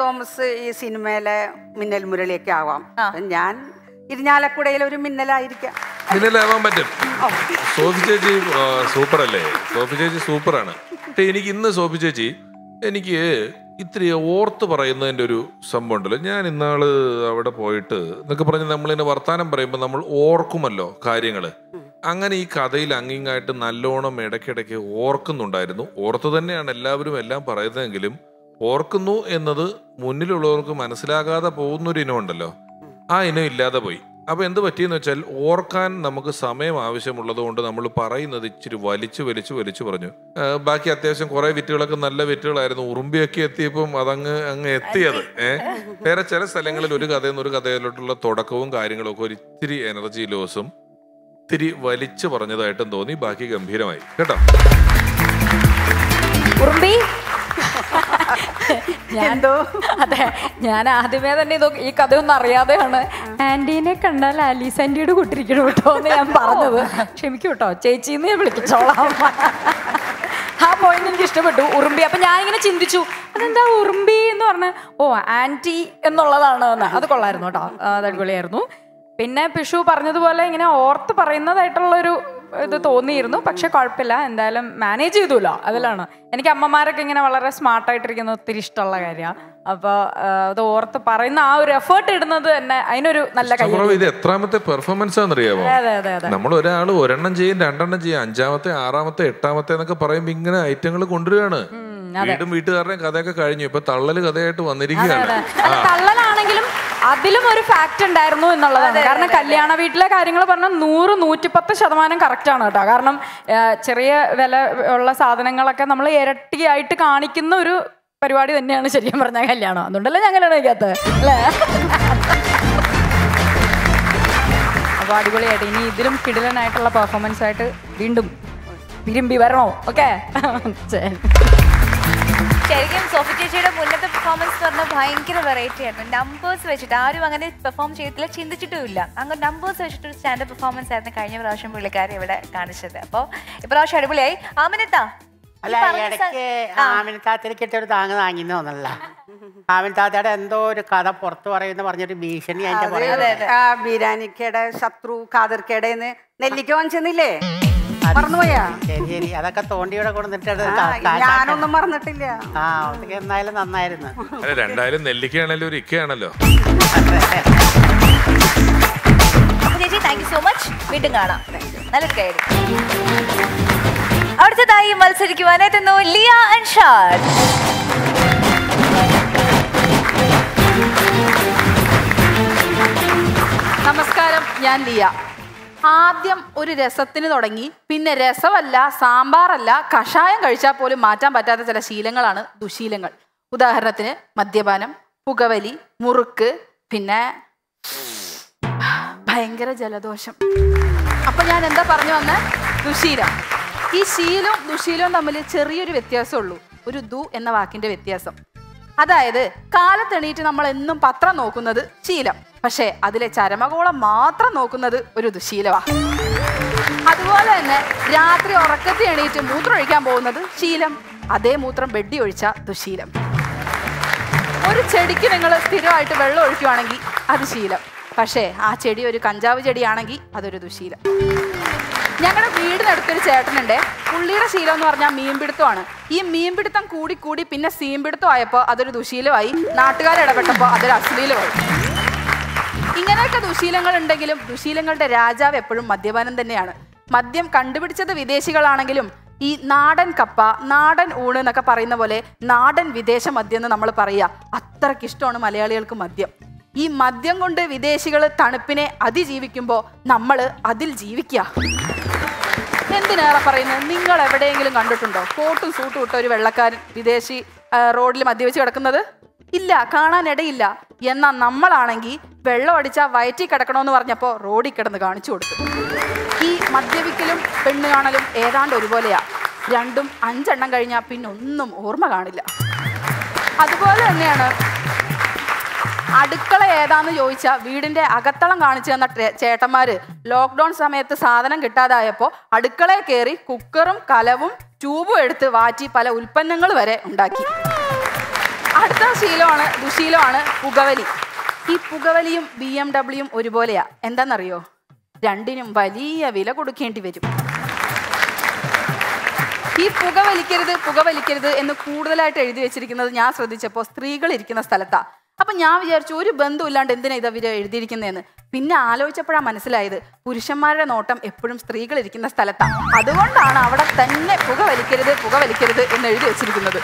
തോമസ് ഈ സിനിമയിലെ മിന്നൽ മുരളിയൊക്കെ ആവാം. ഞാൻ ഇരിഞ്ഞാലക്കുടയിൽ ഒരു മിന്നലായിരിക്കാം. മിന്നലാവാൻ പറ്റും. സോഫി ചേച്ചി സൂപ്പർ അല്ലേ സോഫി ചേച്ചി സൂപ്പറാണ്. എനിക്ക് ഇന്ന് സോഫി ചേച്ചി എനിക്ക് ഇത്തിരി ഓർത്ത് പറയുന്നതിന്റെ ഒരു സംഭവം ഉണ്ടല്ലോ. ഞാൻ ഇന്നാൾ അവിടെ പോയിട്ട് എന്നൊക്കെ പറഞ്ഞ് നമ്മളിങ്ങനെ വർത്തമാനം പറയുമ്പോൾ നമ്മൾ ഓർക്കുമല്ലോ കാര്യങ്ങൾ അങ്ങനെ ഈ കഥയിൽ അങ്ങിങ്ങായിട്ട് നല്ലോണം ഇടയ്ക്കിടയ്ക്ക് ഓർക്കുന്നുണ്ടായിരുന്നു. ഓർത്ത് തന്നെയാണ് എല്ലാവരും എല്ലാം പറയുന്നതെങ്കിലും ഓർക്കുന്നു എന്നത് മുന്നിലുള്ളവർക്ക് മനസ്സിലാകാതെ പോകുന്നൊരു ഇനം ഉണ്ടല്ലോ. ആ ഇനം ഇല്ലാതെ പോയി. അപ്പൊ എന്ത് പറ്റിയെന്ന് വെച്ചാൽ ഓർക്കാൻ നമുക്ക് സമയം ആവശ്യമുള്ളത് കൊണ്ട് നമ്മൾ പറയുന്നത് ഇച്ചിരി വലിച്ചു വലിച്ചു വലിച്ചു പറഞ്ഞു. ബാക്കി അത്യാവശ്യം കുറേ വിറ്റുകളൊക്കെ നല്ല വിറ്റുകളായിരുന്നു. ഉറുമ്പിയൊക്കെ എത്തിയപ്പം അതങ്ങ് അങ്ങ് എത്തിയത്. ഏഹ് വേറെ ചില സ്ഥലങ്ങളിൽ ഒരു കഥയിൽ നിന്ന് ഒരു കഥയിലോട്ടുള്ള തുടക്കവും കാര്യങ്ങളും ഒക്കെ ഒരു ഇത്തിരി എനർജി ലോസും ഇത്തിരി വലിച്ചു പറഞ്ഞതായിട്ടും തോന്നി. ബാക്കി ഗംഭീരമായി. കേട്ടോ? ഉറുമ്പി എന്തോ? അതെ ഞാൻ ആദ്യമേ തന്നെ ഇത് ഈ കഥയൊന്നും അറിയാതെയാണ് ആന്റീനെ കണ്ടാൽ ആലീസ് ആന്റിയുടെ കൂട്ടിരിക്കണം കേട്ടോ എന്ന് ഞാൻ പറഞ്ഞത്. ക്ഷമിക്കൂ കേട്ടോ ചേച്ചിന്ന് ഞാൻ വിളിച്ചോളാം ആ പോയിന്റ് എനിക്ക് ഇഷ്ടപ്പെട്ടു ഉറുമ്പി. അപ്പൊ ഞാൻ ഇങ്ങനെ ചിന്തിച്ചു അതെന്താ ഉറുമ്പി എന്ന് പറഞ്ഞ? ഓ ആന്റി എന്നുള്ളതാണ് എന്ന്. അത് കൊള്ളായിരുന്നു കേട്ടോ അത് അടിപൊളിയായിരുന്നു. പിന്നെ പിഷു പറഞ്ഞതുപോലെ ഇങ്ങനെ ഓർത്ത് പറയുന്നതായിട്ടുള്ളൊരു ഇത് തോന്നിയിരുന്നു. പക്ഷെ കുഴപ്പമില്ല. എന്തായാലും മാനേജ് ചെയ്തൂല. അതിലാണ്. എനിക്ക് അമ്മമാരൊക്കെ ഇങ്ങനെ വളരെ സ്മാർട്ടായിട്ടിരിക്കുന്ന ഒത്തിരി ഇഷ്ടമുള്ള കാര്യമാണ് അപ്പോൾ അത് ഓർത്ത് പറയുന്ന ആ ഒരു എഫേർട്ട് ഇടുന്നത് തന്നെ അതിനൊരു നല്ല കാര്യം ഇത് എത്രാമത്തെ പെർഫോമൻസ് ആണെന്നറിയാമോ നമ്മൾ ഒരാൾ ഒരെണ്ണം ചെയ്യും രണ്ടെണ്ണം ചെയ്യും അഞ്ചാമത്തെ ആറാമത്തെ എട്ടാമത്തെ എന്നൊക്കെ പറയുമ്പോ ഇങ്ങനെ ഐറ്റങ്ങൾ കൊണ്ടുവരികയാണ്. വീടും വീട്ടുകാരുടെയും കഥയൊക്കെ കഴിഞ്ഞു. ഇപ്പൊ തള്ളൽ കഥയായിട്ട് വന്നിരിക്കുകയാണ്. തള്ളലാണെങ്കിലും അതിലും ഒരു ഫാക്ട് ഉണ്ടായിരുന്നു എന്നുള്ളതാണ്. കാരണം കല്യാണ വീട്ടിലെ കാര്യങ്ങൾ പറഞ്ഞാൽ നൂറ് നൂറ്റിപ്പത്ത് ശതമാനം കറക്റ്റ് ആണ് കേട്ടോ. കാരണം ചെറിയ വില ഉള്ള സാധനങ്ങളൊക്കെ നമ്മൾ ഇരട്ടിയായിട്ട് കാണിക്കുന്ന ഒരു പരിപാടി തന്നെയാണ് ശരിക്കും പറഞ്ഞ കല്യാണം. അതുകൊണ്ടല്ലേ ഞാൻ കല്യാണം കഴിക്കാത്തത് അല്ലേ? അപ്പൊ അടിപൊളിയായിട്ട് ഇനി ഇതിലും കിടിലനായിട്ടുള്ള പെർഫോമൻസ് ആയിട്ട് വീണ്ടും വിരുമ്പി വരണോ? ഓക്കെ ശരിക്കും സോഫി ചേച്ചിയുടെ മുന്നത്തെ പെർഫോമൻസ് എന്ന് പറഞ്ഞാൽ ഭയങ്കര വെറൈറ്റി ആയിരുന്നു. നമ്പേഴ്സ് വെച്ചിട്ട് ആരും അങ്ങനെ പെർഫോം ചെയ്തിട്ടില്ല ചിന്തിച്ചിട്ടുമില്ല. അങ്ങനെ നമ്പേഴ്സ് വെച്ചിട്ട് ഒരു സ്റ്റാൻഡപ്പ് പെർഫോമൻസ് ആയിരുന്നു കഴിഞ്ഞ പ്രാവശ്യം പുള്ളിക്കാരി ഇവിടെ കാണിച്ചത്. അപ്പോൾ ഇപ്രാവശ്യം അടിപൊളിയായി. ആമിനത്ത അല്ല ഇടയ്ക്ക് ആമിൻ താത്തയ്ക്ക് കിട്ടിയ ഒരു താങ്ങ് താങ്ങിന്ന് തോന്നല്ല ആമിൻ താത്തയുടെ എന്തോ ഒരു കഥ പുറത്ത് പറയുന്ന പറഞ്ഞൊരു ഭീഷണി അതിന്റെ ബിരിയാണിക്കയുടെ ശത്രു കാതിർക്കടേന്ന് നെല്ലിക്ക വാങ്ങിച്ചെന്നില്ലേ? മറന്നുപോയാ? ശരി ശരി. അതൊക്കെ തോണ്ടിയുടെ ഞാനൊന്നും മറന്നിട്ടില്ല. ആ അതൊക്കെ എന്നായാലും നന്നായിരുന്നു. അല്ല രണ്ടായാലും നെല്ലിക്കയാണല്ലോ ഒരു ഇക്കയാണല്ലോ. ചേച്ചി താങ്ക് യു സോ മച്ച് വീണ്ടും കാണാം. നല്ല അടുത്തതായി മത്സരിക്കുവാൻ ലിയ ആൻഡ് അൻഷാദ് നമസ്കാരം ഞാൻ ലിയ. ആദ്യം ഒരു രസത്തിന് തുടങ്ങി പിന്നെ രസമല്ല സാമ്പാറല്ല കഷായം കഴിച്ചാൽ പോലും മാറ്റാൻ പറ്റാത്ത ചില ശീലങ്ങളാണ് ദുശീലങ്ങൾ. ഉദാഹരണത്തിന് മദ്യപാനം പുകവലി മുറുക്ക് പിന്നെ ഭയങ്കര ജലദോഷം. അപ്പൊ ഞാൻ എന്താ പറഞ്ഞു വന്ന? ദുശീലം. ഈ ശീലവും ദുശീലവും തമ്മിൽ ചെറിയൊരു വ്യത്യാസമുള്ളൂ ഒരു ദു എന്ന വാക്കിന്റെ വ്യത്യാസം. അതായത് കാലത്തെണീറ്റ് നമ്മൾ എന്നും പത്രം നോക്കുന്നത് ശീലം. പക്ഷേ അതിലെ ചരമകോളം മാത്രം നോക്കുന്നത് ഒരു ദുശീലമാണ് അതുപോലെ തന്നെ രാത്രി ഉറക്കത്തിൽ എണീറ്റ് മൂത്രം ഒഴിക്കാൻ പോകുന്നത് ശീലം. അതേ മൂത്രം ബെഡി ഒഴിച്ച ദുശീലം. ഒരു ചെടിക്ക് നിങ്ങൾ സ്ഥിരമായിട്ട് വെള്ളം ഒഴിക്കുവാണെങ്കിൽ അത് ശീലം. പക്ഷേ ആ ചെടി ഒരു കഞ്ചാവ് ചെടിയാണെങ്കിൽ അതൊരു ദുശീലം. ഞങ്ങളുടെ വീടിനടുത്തൊരു ചേട്ടനുണ്ട്. പുള്ളിയുടെ ശീലം എന്ന് പറഞ്ഞാൽ മീൻപിടുത്തമാണ്. ഈ മീൻപിടുത്തം കൂടി കൂടി പിന്നെ സീൻപിടുത്തം ആയപ്പോൾ അതൊരു ദുശീലമായി. നാട്ടുകാരിടപെട്ടപ്പോൾ അതൊരു അശ്ലീലമായി. ഇങ്ങനെയൊക്കെ ദുശീലങ്ങൾ ഉണ്ടെങ്കിലും ദുശീലങ്ങളുടെ രാജാവ് എപ്പോഴും മദ്യപാനം തന്നെയാണ്. മദ്യം കണ്ടുപിടിച്ചത് വിദേശികളാണെങ്കിലും ഈ നാടൻ കപ്പ നാടൻ ഊണ് എന്നൊക്കെ പറയുന്ന പോലെ നാടൻ വിദേശ മദ്യം എന്ന് നമ്മൾ പറയുക. അത്രയ്ക്ക് ഇഷ്ടമാണ് മലയാളികൾക്ക് മദ്യം. ഈ മദ്യം കൊണ്ട് വിദേശികൾ തണുപ്പിനെ അതിജീവിക്കുമ്പോൾ നമ്മൾ അതിൽ ജീവിക്കുക എന്തിനേറെ പറയുന്നത്? നിങ്ങൾ എവിടെയെങ്കിലും കണ്ടിട്ടുണ്ടോ? കോട്ടും സൂട്ടും ഇട്ട ഒരു വെള്ളക്കാരൻ വിദേശി റോഡിൽ മദ്യപിച്ച് കിടക്കുന്നത്? ഇല്ല കാണാനിടയില്ല എന്നാൽ നമ്മളാണെങ്കിൽ വെള്ളം അടിച്ചാൽ വയറ്റി കിടക്കണമെന്ന് പറഞ്ഞപ്പോൾ റോഡിൽ കിടന്ന് കാണിച്ചു കൊടുത്തു. ഈ മദ്യപിക്കലും പെണ്ണ് കാണലും ഏതാണ്ട് ഒരുപോലെയാ. രണ്ടും അഞ്ചെണ്ണം കഴിഞ്ഞാൽ പിന്നെ ഒന്നും ഓർമ്മ കാണില്ല. അതുപോലെ തന്നെയാണ് അടുക്കള ഏതാന്ന് ചോദിച്ചാൽ വീടിന്റെ അകത്തളം കാണിച്ചു തന്ന ചേട്ടന്മാർ ലോക്ക്ഡൌൺ സമയത്ത് സാധനം കിട്ടാതായപ്പോൾ അടുക്കളയിൽ കയറി കുക്കറും കലവും ട്യൂബും എടുത്ത് വാറ്റി പല ഉൽപ്പന്നങ്ങൾ വരെ ഉണ്ടാക്കി. അടുത്ത ശീലമാണ് ദുശീലമാണ് പുകവലി. ഈ പുകവലിയും ബി എം ഡബ്ല്യൂയും ഒരുപോലെയാ. എന്താണെന്നറിയോ രണ്ടിനും വലിയ വില കൊടുക്കേണ്ടി വരും. ഈ പുകവലിക്കരുത് പുകവലിക്കരുത് പുക വലിക്കരുത് എന്ന് കൂടുതലായിട്ട് എഴുതി വെച്ചിരിക്കുന്നത് ഞാൻ ശ്രദ്ധിച്ചപ്പോൾ സ്ത്രീകൾ ഇരിക്കുന്ന സ്ഥലത്താ. അപ്പൊ ഞാൻ വിചാരിച്ചു ഒരു ബന്ധമില്ലാണ്ട് എന്തിനാ ഇത് അവർ എഴുതിയിരിക്കുന്നതെന്ന് പിന്നെ ആലോചിച്ചപ്പോഴാണ് മനസ്സിലായത് പുരുഷന്മാരുടെ നോട്ടം എപ്പോഴും സ്ത്രീകൾ ഇരിക്കുന്ന സ്ഥലത്താണ് അതുകൊണ്ടാണ് അവിടെ തന്നെ പുക വലിക്കരുത് പുക വലിക്കരുത് എന്ന് എഴുതി വെച്ചിരിക്കുന്നത്.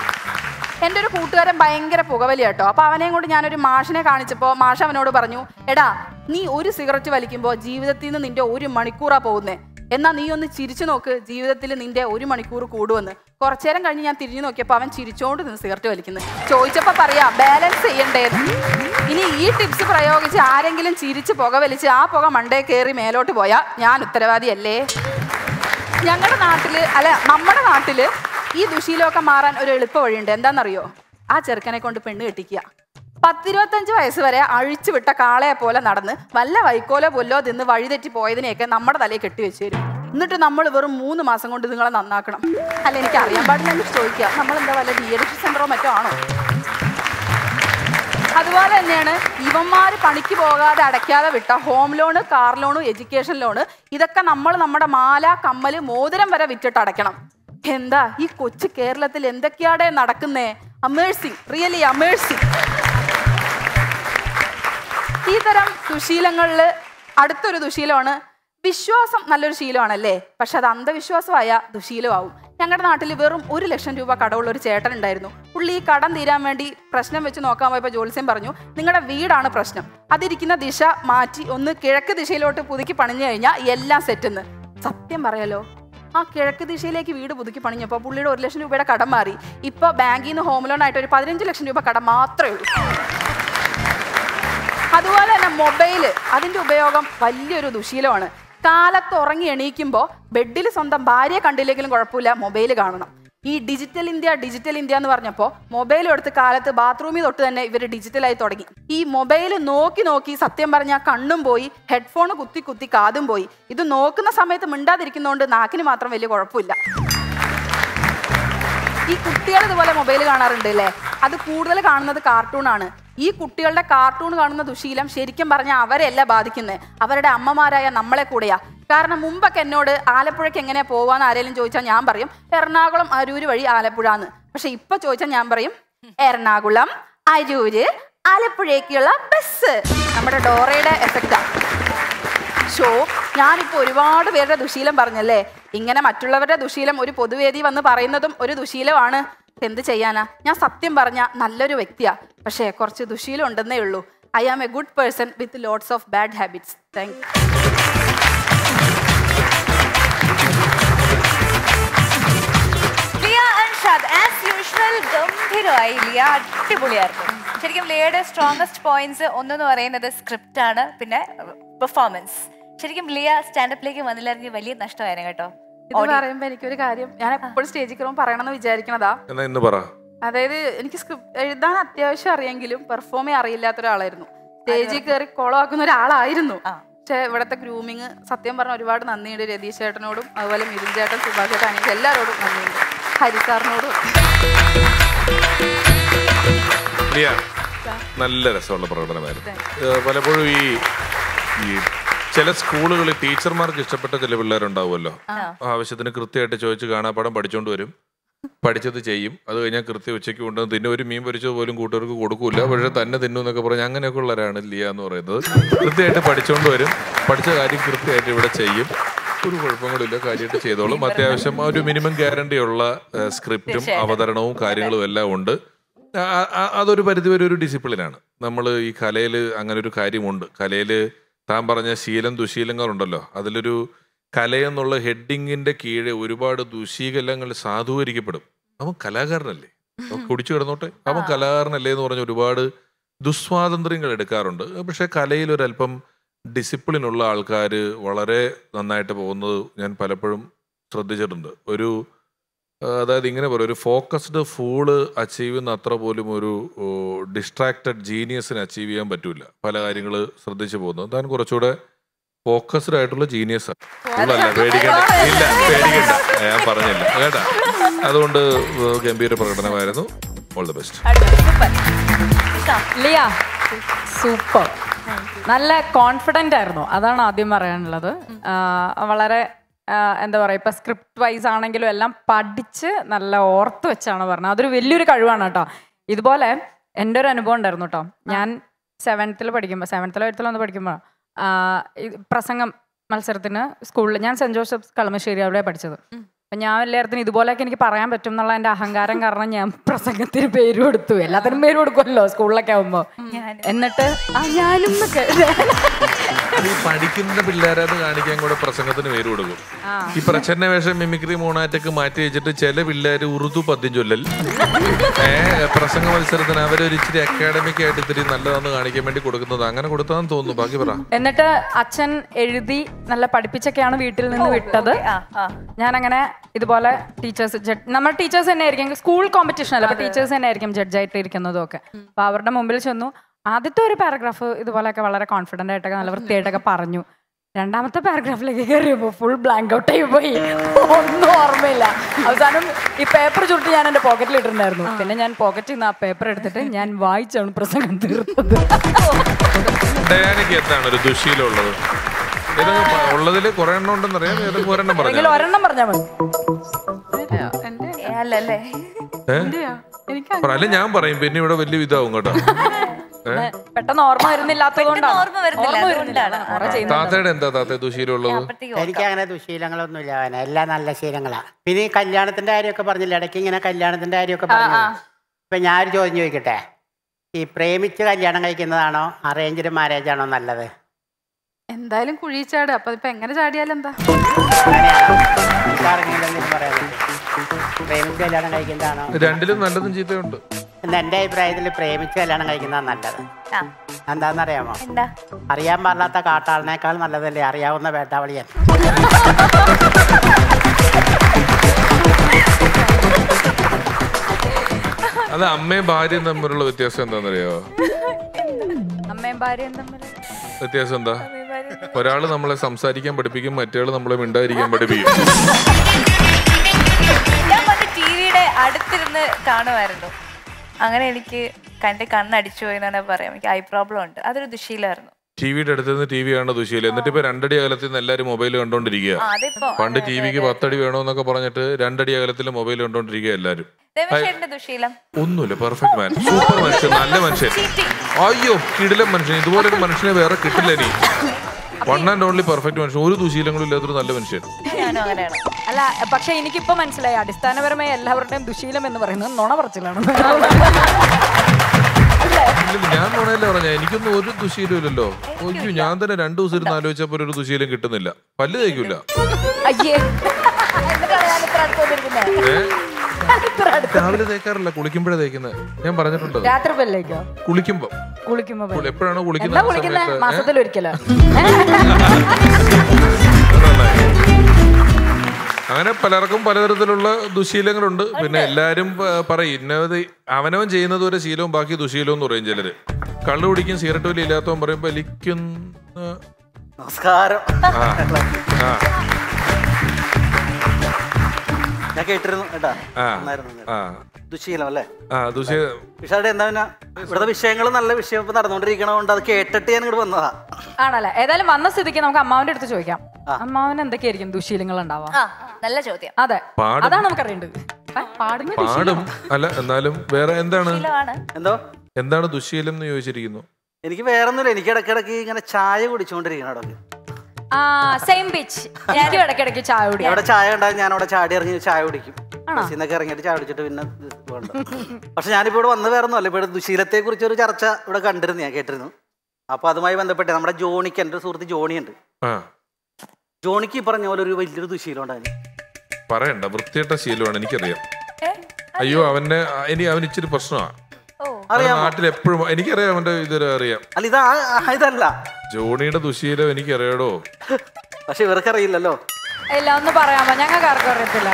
എന്റെ ഒരു കൂട്ടുകാരൻ ഭയങ്കര പുകവലി കേട്ടോ അപ്പൊ അവനെയും കൊണ്ട് ഞാനൊരു മാഷിനെ കാണിച്ചപ്പോൾ മാഷ് അവനോട് പറഞ്ഞു എടാ നീ ഒരു സിഗരറ്റ് വലിക്കുമ്പോൾ ജീവിതത്തിൽ നിന്ന് നിന്റെ ഒരു മണിക്കൂറാ പോകുന്നേ. എന്നാ നീ ഒന്ന് ചിരിച്ചു നോക്ക് ജീവിതത്തിൽ നിന്റെ ഒരു മണിക്കൂർ കൂടുമെന്ന് കുറച്ചേരം കഴിഞ്ഞ് ഞാൻ തിരിഞ്ഞു നോക്കിയപ്പോൾ അവൻ ചിരിച്ചോണ്ട് നിന്ന് സിഗരറ്റ് വലിക്കുന്നു. ചോദിച്ചപ്പോൾ പറയാ ബാലൻസ് ചെയ്യണ്ടേ ഇനി ഈ ടിപ്സ് പ്രയോഗിച്ച് ആരെങ്കിലും ചിരിച്ച് പുക വലിച്ച് ആ പുക മണ്ടേ കയറി മേലോട്ട് പോയാൽ ഞാൻ ഉത്തരവാദിയല്ലേ? ഞങ്ങളുടെ നാട്ടിൽ അല്ല നമ്മുടെ നാട്ടിൽ ഈ ദുശീലമൊക്കെ മാറാൻ ഒരു എളുപ്പ വഴിയുണ്ട്. എന്താണെന്നറിയോ ആ ചെറുക്കനെ കൊണ്ട് പെണ്ണ് കെട്ടിക്കുക. പത്തിരുപത്തഞ്ച് വയസ്സ് വരെ അഴിച്ചു വിട്ട കാളയെ പോലെ നടന്ന് വല്ല വൈക്കോലോ പൊല്ലോ തിന്ന് വഴിതെറ്റി പോയതിനെയൊക്കെ നമ്മുടെ തലയിൽ കെട്ടിവെച്ച് തരും. എന്നിട്ട് നമ്മൾ വെറും മൂന്ന് മാസം കൊണ്ട് നിങ്ങളെ നന്നാക്കണം. അല്ല എനിക്ക് അറിയാൻ പാടില്ല എന്ന് ചോദിക്കുക നമ്മൾ എന്താ വല്ല ഡി എഡിക്ഷൻ സെന്ററോ മറ്റോ ആണോ? അതുപോലെ തന്നെയാണ് ഇവന്മാർ പണിക്ക് പോകാതെ അടയ്ക്കാതെ വിട്ട home loan car loan education loan ഇതൊക്കെ നമ്മൾ നമ്മുടെ മാല കമ്മൽ മോതിരം വരെ വിറ്റിട്ട് അടയ്ക്കണം. എന്താ? ഈ കൊച്ചു കേരളത്തിൽ എന്തൊക്കെയാടെ നടക്കുന്നേ? അമേഴ്സിങ് റിയലി അമേഴ്സിങ് ഈ തരം ദുശീലങ്ങളിൽ അടുത്തൊരു ദുശീലമാണ്. വിശ്വാസം നല്ലൊരു ശീലമാണല്ലേ? പക്ഷെ അത് അന്ധവിശ്വാസമായ ദുശീലമാവും. ഞങ്ങളുടെ നാട്ടിൽ വെറും ഒരു ലക്ഷം രൂപ കടമുള്ള ഒരു ചേട്ടൻ ഉണ്ടായിരുന്നു. പുള്ളി ഈ കടം തീരാൻ വേണ്ടി പ്രശ്നം വെച്ച് നോക്കാൻ പോയപ്പോൾ ജോത്സ്യം പറഞ്ഞു നിങ്ങളുടെ വീടാണ് പ്രശ്നം. അതിരിക്കുന്ന ദിശ മാറ്റി ഒന്ന് കിഴക്ക് ദിശയിലോട്ട് പുതുക്കി പണിഞ്ഞു കഴിഞ്ഞാൽ എല്ലാം സെറ്റെന്ന്. സത്യം പറയാലോ. ആ കിഴക്ക് ദിശയിലേക്ക് വീട് പുതുക്കി പണിഞ്ഞപ്പോൾ പുള്ളിയുടെ ഒരു ലക്ഷം രൂപയുടെ കടം മാറി. ഇപ്പോൾ ബാങ്കിൽ നിന്ന് ഹോം ലോൺ ആയിട്ട് ഒരു പതിനഞ്ച് ലക്ഷം രൂപ കടം മാത്രമേ ഉള്ളൂ. അതുപോലെ തന്നെ മൊബൈൽ അതിന്റെ ഉപയോഗം വലിയൊരു ദുശീലമാണ്. കാലത്ത് ഉറങ്ങി എണീക്കുമ്പോൾ ബെഡിൽ സ്വന്തം ഭാര്യയെ കണ്ടില്ലെങ്കിലും കുഴപ്പമില്ല മൊബൈൽ കാണണം. ഈ ഡിജിറ്റൽ ഇന്ത്യ ഡിജിറ്റൽ ഇന്ത്യ എന്ന് പറഞ്ഞപ്പോൾ മൊബൈൽ എടുത്ത് കാലത്ത് ബാത്റൂമിൽ തൊട്ട് തന്നെ ഇവർ ഡിജിറ്റലായി തുടങ്ങി. ഈ മൊബൈൽ നോക്കി നോക്കി സത്യം പറഞ്ഞാൽ കണ്ണും പോയി ഹെഡ്ഫോൺ കുത്തി കുത്തി കാതും പോയി. ഇത് നോക്കുന്ന സമയത്ത് മിണ്ടാതിരിക്കുന്നതുകൊണ്ട് നാക്കിന് മാത്രം വലിയ കുഴപ്പമില്ല. ഈ കുട്ടികൾ ഇതുപോലെ മൊബൈൽ കാണാറുണ്ട് അല്ലേ? അത് കൂടുതൽ കാണുന്നത് കാർട്ടൂണാണ് ഈ കുട്ടികളുടെ കാർട്ടൂൺ കാണുന്ന ദുശീലം ശരിക്കും പറഞ്ഞാൽ അവരെയല്ല ബാധിക്കുന്നത് അവരുടെ അമ്മമാരായ നമ്മളെ കൂടെയാ. കാരണം മുമ്പൊക്കെ എന്നോട് ആലപ്പുഴയ്ക്ക് എങ്ങനെ പോവാന്ന് ആരെങ്കിലും ചോദിച്ചാൽ ഞാൻ പറയും എറണാകുളം അരൂര് വഴി ആലപ്പുഴ എന്ന് പക്ഷെ ഇപ്പൊ ചോദിച്ചാൽ ഞാൻ പറയും എറണാകുളം അരൂര് ആലപ്പുഴയ്ക്കുള്ള ബസ്. നമ്മുടെ ഡോറയുടെ എഫക്റ്റാ ഷോ ഞാനിപ്പോ ഒരുപാട് പേരുടെ ദുശീലം പറഞ്ഞല്ലേ? ഇങ്ങനെ മറ്റുള്ളവരുടെ ദുശീലം ഒരു പൊതുവേദി വന്ന് പറയുന്നതും ഒരു ദുശീലമാണ്. എന്ത് ചെയ്യാനാ? ഞാൻ സത്യം പറഞ്ഞ നല്ലൊരു വ്യക്തിയാ. പക്ഷേ കുറച്ച് ദുശീലം ഉണ്ടെന്നേ ഉള്ളൂ. I am a good person with lots of bad habits thank Liya Anshad as usual ഗംഭീരമായി ഇല്ല. അടിപൊളിയായിരുന്നു. ശരിക്കും ലിയയുടെ സ്ട്രോങ്സ്റ്റ് പോയിന്റ്സ് ഒന്നെന്ന് പറയുന്നത് സ്ക്രിപ്റ്റ് ആണ് പിന്നെ പെർഫോമൻസ് ശരിക്കും ലിയ സ്റ്റാൻഡപ്പിലേക്ക് വന്നില്ലായിരുന്നെങ്കിൽ വലിയ നഷ്ടമായിരുന്നു കേട്ടോ. ഇത് പറയുമ്പോ എനിക്കൊരു കാര്യം ഞാൻ എപ്പോഴും സ്റ്റേജിൽ കയറുമ്പോൾ പറയണമെന്ന് വിചാരിക്കണതാ. എന്നാ ഇന്ന് പറ. അതായത് എനിക്ക് സ്ക്രിപ്റ്റ് എഴുതാൻ അത്യാവശ്യം അറിയെങ്കിലും പെർഫോം ചെയ്യാൻ അറിയില്ലാത്ത ഒരാളായിരുന്നു. സ്റ്റേജിൽ കയറി കോളമാക്കുന്ന ഒരാളായിരുന്നു. പക്ഷെ ഇവിടുത്തെ ഗ്രൂമിങ് സത്യം പറഞ്ഞ ഒരുപാട് നന്ദിയുണ്ട് രതീഷ് ചേട്ടനോടും അതുപോലെ മിഥുൻ ചേട്ടൻ സുഭാഷ് ചേട്ടൻ എനിക്ക് എല്ലാവരോടും നന്ദിയുണ്ട്. ഹരി സാറിനോടും നല്ല രസമുള്ള പ്രകടനമായിരുന്നു. പലപ്പോഴും ഈ ഈ ചില സ്കൂളുകളിൽ ടീച്ചർമാർക്ക് ഇഷ്ടപ്പെട്ട ചില പിള്ളേരുണ്ടാവുമല്ലോ. ആവശ്യത്തിന് കൃത്യമായിട്ട് ചോദിച്ച് കാണാപ്പാടം പഠിച്ചോണ്ട് വരും. പഠിച്ചത് ചെയ്യും. അത് കഴിഞ്ഞാൽ കൃത്യം ഉച്ചയ്ക്ക് കൊണ്ടുവന്ന് തിന്നെ. ഒരു മീൻ പൊരിച്ചത് പോലും കൂട്ടുകാർക്ക് കൊടുക്കൂല പക്ഷെ തന്നെ തിന്നു എന്നൊക്കെ പറഞ്ഞ് അങ്ങനെയൊക്കെ ഉള്ളവരാണ് ലിയ എന്ന് പറയുന്നത്. കൃത്യമായിട്ട് പഠിച്ചോണ്ട് വരും. പഠിച്ച കാര്യം കൃത്യമായിട്ട് ഇവിടെ ചെയ്യും. ഒരു കുഴപ്പങ്ങളില്ല കാര്യമായിട്ട് ചെയ്തോളും. അത്യാവശ്യം ഒരു മിനിമം ഗ്യാരണ്ടി ഉള്ള സ്ക്രിപ്റ്റും അവതരണവും കാര്യങ്ങളും എല്ലാം ഉണ്ട്. അതൊരു പരിധിവരെ ഒരു ഡിസിപ്ലിനാണ്. നമ്മൾ ഈ കലയിൽ അങ്ങനെ ഒരു കാര്യമുണ്ട്. കലയിൽ താൻ പറഞ്ഞ ശീലം ദുശീലങ്ങളുണ്ടല്ലോ. അതിലൊരു കലയെന്നുള്ള ഹെഡിങ്ങിന്റെ കീഴെ ഒരുപാട് ദുശീലങ്ങൾ സാധൂകരിക്കപ്പെടും. അവൻ കലാകാരനല്ലേ? അവൻ കുടിച്ചു കിടന്നോട്ടെ. അവൻ കലാകാരനല്ലേ എന്ന് പറഞ്ഞ ഒരുപാട് ദുസ്വാതന്ത്ര്യങ്ങൾ എടുക്കാറുണ്ട്. പക്ഷെ കലയിൽ ഒരല്പം ഡിസിപ്ലിൻ ഉള്ള ആൾക്കാർ വളരെ നന്നായിട്ട് പോകുന്നത് ഞാൻ പലപ്പോഴും ശ്രദ്ധിച്ചിട്ടുണ്ട്. ഒരു അതായത് ഇങ്ങനെ പറയും ഒരു ഫോക്കസ്ഡ് ഫൂൾ അച്ചീവ് ചെയ്യുന്ന അത്ര പോലും ഒരു ഡിസ്ട്രാക്റ്റഡ് ജീനിയസിന് അച്ചീവ് ചെയ്യാൻ പറ്റില്ല പല കാര്യങ്ങൾ ശ്രദ്ധിച്ചു പോകുന്നത്. താൻ കുറച്ചുകൂടെ ഫോക്കസ്ഡ് ആയിട്ടുള്ള ജീനിയസ് ഇല്ല പേടിക്കണ്ട. ഞാൻ പറഞ്ഞില്ല. കേട്ടാ? അതുകൊണ്ട് ഗംഭീര പ്രകടനമായിരുന്നു. All the best super. നല്ല കോൺഫിഡന്റ് ആയിരുന്നു. അതാണ് ആദ്യം പറയാനുള്ളത്. വളരെ എന്താ പറയുക ഇപ്പം സ്ക്രിപ്റ്റ് വൈസ് ആണെങ്കിലും എല്ലാം പഠിച്ച് നല്ല ഓർത്ത് വെച്ചാണ് പറഞ്ഞത്. അതൊരു വലിയൊരു കഴിവാണ് കേട്ടോ. ഇതുപോലെ എന്റെ ഒരു അനുഭവം ഉണ്ടായിരുന്നു കേട്ടോ. ഞാൻ സെവൻത്തിൽ പഠിക്കുമ്പോൾ സെവൻത്തിലോ എയ്ത്തിലോ ഒന്ന് പഠിക്കുമ്പോൾ പ്രസംഗം മത്സരത്തിന് സ്കൂളിൽ ഞാൻ സെന്റ് ജോസഫ് കളമശ്ശേരി അവിടെ പഠിച്ചത്. അപ്പൊ ഞാൻ എല്ലായിടത്തും ഇതുപോലെയൊക്കെ എനിക്ക് പറയാൻ പറ്റും എന്നുള്ള എന്റെ അഹങ്കാരം കാരണം ഞാൻ പ്രസംഗത്തിന് പേര് കൊടുത്തു. എല്ലാത്തിനും പേര് കൊടുക്കുമല്ലോ സ്കൂളിലൊക്കെ ആകുമ്പോൾ എന്നിട്ട് ആ ഞാനും. ഈ പഠിക്കുന്ന പിള്ളേരെ അത് കാണിക്കാൻ കൂടെ പ്രസംഗത്തിന് പേര് കൊടുക്കും. ഈ പ്രച്ഛന്ന വേഷം മിമിക്രി മോണാറ്റൊക്കെ മാറ്റി വെച്ചിട്ട് ചില പിള്ളേര് ഉറുദു പദ്യം ചൊല്ലൽ ഏ പ്രസംഗ മത്സരത്തിന് അവരൊരു ഇച്ചിരി അക്കാഡമിക് ആയിട്ട് ഇത്തിരി നല്ലതാന്ന് കാണിക്കാൻ വേണ്ടി കൊടുക്കുന്നത്. അങ്ങനെ കൊടുത്താന്ന് തോന്നുന്നു. ബാക്കി പറ. എന്നിട്ട് അച്ഛൻ എഴുതി നല്ല പഠിപ്പിച്ചൊക്കെയാണ് വീട്ടിൽ നിന്ന് വിട്ടത്. ഞാൻ അങ്ങനെ ഇതുപോലെ ടീച്ചേഴ്സ് നമ്മൾ ടീച്ചേഴ്സ് തന്നെ ആയിരിക്കും സ്കൂൾ കോമ്പറ്റീഷൻ അല്ല അപ്പൊ ടീച്ചേഴ്സ് തന്നെ ആയിരിക്കും ജഡ്ജായിട്ട് ഇരിക്കുന്നതും ഒക്കെ. അപ്പൊ അവരുടെ മുമ്പിൽ ചെന്നു. ആദ്യത്തെ ഒരു പാരഗ്രാഫ് ഇതുപോലെയൊക്കെ വളരെ കോൺഫിഡന്റ് ആയിട്ടൊക്കെ നല്ല വൃത്തിയായിട്ടൊക്കെ പറഞ്ഞു. രണ്ടാമത്തെ പാരഗ്രാഫിലേക്ക് കയറിയപ്പോൾ ഫുൾ ബ്ലാങ്ക് ഔട്ട് ആയി പോയി. ഒന്നും ഓർമ്മയില്ല. അവസാനം ഈ പേപ്പർ ചുരുട്ടി ഞാൻ എന്റെ പോക്കറ്റിൽ ഇട്ടിട്ടുണ്ടായിരുന്നു. പിന്നെ ഞാൻ പോക്കറ്റിൽ നിന്ന് ആ പേപ്പർ എടുത്തിട്ട് ഞാൻ വായിച്ചാണ് പ്രസംഗം തീർത്തത്. ഒരു ഉള്ളതിൽ കുറെ എണ്ണം ഉണ്ടെന്നറിയാം ഒരെണ്ണം പറഞ്ഞു ഒരെണ്ണം പറഞ്ഞാൽ മതി. അല്ല ഞാൻ പറയും പിന്നെ ഇവിടെ വലിയ ഇതാവും കേട്ടോ. പെട്ടെന്ന് ഓർമ്മ വരുന്നില്ലാത്തതുകൊണ്ടാണ് താത്തയുടെ എന്താ താത്ത ദുശീലമുള്ളത്? എനിക്ക് അങ്ങനെ ദുശീലങ്ങളൊന്നുമില്ല ഇല്ല എല്ലാം നല്ല ശീലങ്ങളാ. പിന്നെ ഈ കല്യാണത്തിന്റെ കാര്യമൊക്കെ പറഞ്ഞില്ല? ഇടയ്ക്ക് ഇങ്ങനെ കല്യാണത്തിന്റെ കാര്യമൊക്കെ പറഞ്ഞു ഇപ്പൊ ഞാനൊരു ചോദ്യം ചോദിക്കട്ടെ? ഈ പ്രേമിച്ച് കല്യാണം കഴിക്കുന്നതാണോ? അറേഞ്ച്ഡ് മാരേജ് ആണോ നല്ലത്? എന്തായാലും കുഴിച്ചാട്. ചാട് അപ്പൊ ഇപ്പൊ എങ്ങനെ ചാടിയാലും എന്താ? പ്രേമിച്ച് കല്യാണം കഴിക്കുന്നതാണോ? രണ്ടിലും നല്ലതും ചീത്തയുണ്ട്. എന്ന് എന്റെ അഭിപ്രായത്തിൽ പ്രേമിച്ച് കല്യാണം കഴിക്കുന്നതാണ് നല്ലത്. എന്താണെന്നറിയാമോ? എന്താ? അറിയാൻ പാടില്ലാത്ത കാട്ടാളിനേക്കാൾ നല്ലതല്ലേ അറിയാവുന്ന വേട്ടാവളിയൻ അത് അമ്മയും ഭാര്യയും തമ്മിലുള്ള വ്യത്യാസം എന്താണെന്നറിയോ? അമ്മയും ഭാര്യയും തമ്മിൽ വ്യത്യാസം എന്താ? ഒരാൾ നമ്മളെ സംസാരിക്കാൻ പഠിപ്പിക്കും മറ്റേ നമ്മളെ മിണ്ടായിരിക്കാൻ പഠിപ്പിക്കും. ഞാൻ പണ്ട് ടി വിയുടെ അടുത്തിരുന്ന് കാണുമായിരുന്നു. അങ്ങനെ എനിക്ക് കണ്ട് കണ്ണടിച്ചു പോയി എന്നാണ് പറയാം. എനിക്ക് ഐ പ്രോബ്ലം ഉണ്ട്. അതൊരു ദുശീലായിരുന്നു. ടി വിയുടെ അടുത്ത് നിന്ന് ടി വി കാണുന്ന ദുശീല. എന്നിട്ട് ഇപ്പൊ രണ്ടടി അകലത്തിൽ നിന്ന് എല്ലാരും മൊബൈൽ കണ്ടോണ്ടിരിക്കുക. പണ്ട് ടി വിക്ക് പത്തടി വേണോന്നൊക്കെ പറഞ്ഞിട്ട് രണ്ടടി അകലത്തിൽ മൊബൈൽ കണ്ടോണ്ടിരിക്കുക എല്ലാരും. ഒന്നുമില്ല പെർഫെക്റ്റ് മാൻ സൂപ്പർ മനുഷ്യൻ നല്ല മനുഷ്യൻ. അയ്യോ കിടിലം മനുഷ്യൻ. ഇതുപോലെ ഒരു മനുഷ്യനെ വേറെ കിട്ടില്ല ഇനി. വൺ ആൻഡ് ഓൺലി പെർഫെക്റ്റ് മനുഷ്യൻ. ഒരു ദുശീലങ്ങളും ഇല്ലാത്തൊരു നല്ല മനുഷ്യൻ. ഞാനും അങ്ങനെയാണ്. അല്ല പക്ഷെ എനിക്കിപ്പോ മനസ്സിലായി. അടിസ്ഥാനപരമായി എല്ലാവരുടെയും ദുശീലം എന്ന് പറയുന്നത് നുണ പറച്ചിലാണ്. ഞാൻ നുണയല്ല പറഞ്ഞ. എനിക്കൊന്നും ഒരു ദുശീലം ഇല്ലല്ലോ. ഒയ്യോ ഞാൻ തന്നെ രണ്ടു ദിവസം ഇരുന്ന് ആലോചിച്ചപ്പോ ഒരു ദുശീലം കിട്ടുന്നില്ല. പല്ല് തേക്കൂല. അയ്യേ. രാവിലെ തേക്കാറില്ല കുളിക്കുമ്പോഴേ തേക്കുന്നത് ഞാൻ പറഞ്ഞിട്ടുണ്ട്. രാത്രി പല്ലേക്കോ കുളിക്കുമ്പോ. കുളിക്കുമ്പോ. എപ്പോഴാണോ കുളിക്കുന്നത്? മാസത്തിൽ ഒരിക്കലോ. അങ്ങനെ പലർക്കും പലതരത്തിലുള്ള ദുശീലങ്ങളുണ്ട്. പിന്നെ എല്ലാരും പറയും ഇന്നത് അവനവൻ ചെയ്യുന്നത് ഒരു ശീലവും ബാക്കി ദുശീലവും എന്ന് പറയും ചിലര്. കള്ളു കുടിക്കും സിഗരറ്റ് വലിയ ഇല്ലാത്തവൻ പറയും വലിക്കുന്ന. നമസ്കാരം. ഞാൻ കേട്ടിരുന്നു കേട്ടാ. ആ. നന്നായിരുന്നു ആ. ദുശീലം അല്ലേ? ആ ദുശീലം. വിഷാടെ എന്താ പിന്നെ ഇവിടുത്തെ വിഷയങ്ങൾ നല്ല വിഷയം ഇപ്പൊ നടന്നുകൊണ്ടിരിക്കണോണ്ട് അത് കേട്ടിട്ട് ഞാൻ ഇങ്ങോട്ട് വന്നതാ. ആണല്ലേ? ഏതായാലും വന്ന സ്ഥിതിക്ക് നമുക്ക് അമ്മാവന്റെ അടുത്ത് ചോദിക്കാം. അമ്മാവൻ എന്തൊക്കെയായിരിക്കും ദുശീലങ്ങൾ ഉണ്ടാവാം? നല്ല ചോദ്യം. അതെ. അതാണ് നമുക്കറിയേണ്ടത്. പാടും. അല്ല എന്നാലും വേറെ എന്താണ്? എന്തോ? എന്താണ് ദുശീലം എന്ന് ചോദിച്ചിരിക്കുന്നു? എനിക്ക് വേറൊന്നുമില്ല. എനിക്ക് ഇടയ്ക്കിടയ്ക്ക് ഇങ്ങനെ ചായ കുടിച്ചുകൊണ്ടിരിക്കണം ഇടയ്ക്ക്. സെയിം ബീച്ച് എനിക്കും ഇടയ്ക്കിടയ്ക്ക് ചായ കുടിക്കും. ഇവിടെ ചായ കണ്ടാൽ ഞാൻ അവിടെ ചാടി ഇറങ്ങി ചായ കുടിക്കും. ആണോ? ഇറങ്ങിയിട്ട് ചായ കുടിച്ചിട്ട് പിന്നെ വേണ്ട. പക്ഷെ ഞാനിപ്പോ ഇവിടെ വന്ന് വേറെ ഒന്നുമല്ല ഇവിടെ ദുശീലത്തെ കുറിച്ച് ഒരു ചർച്ച ഇവിടെ കണ്ടിരുന്നു ഞാൻ കേട്ടിരുന്നു. അപ്പൊ അതുമായി ബന്ധപ്പെട്ട് നമ്മുടെ ജോണിക്ക് എന്റെ സുഹൃത്ത് ജോണിയുണ്ട്. ആ. ജോണിക്ക് ഈ പറഞ്ഞ പോലെ ഒരു വലിയൊരു ദുശീലം ഉണ്ടായിരുന്നു. പറയണ്ട വൃത്തിയായിട്ട ശീലമാണ് എനിക്കറിയാം. അയ്യോ അവന്റെ ഇനി അവൻ ഇച്ചിരി പ്രശ്നമാണ് ഓ. അറിയാമോ? നാട്ടിൽ എപ്പോഴും എനിക്കറിയാം അവന്റെ ഇതൊരു അറിയാം. അല്ല ഇത് ഇതല്ല. ജോണിയുടെ ദുശീലം എനിക്കറിയാടോ. പക്ഷെ ഇവർക്കറിയില്ലല്ലോ. ഇല്ല ഒന്ന് പറയാമോ? ഞങ്ങൾക്ക് ആർക്കും അറിയത്തില്ല.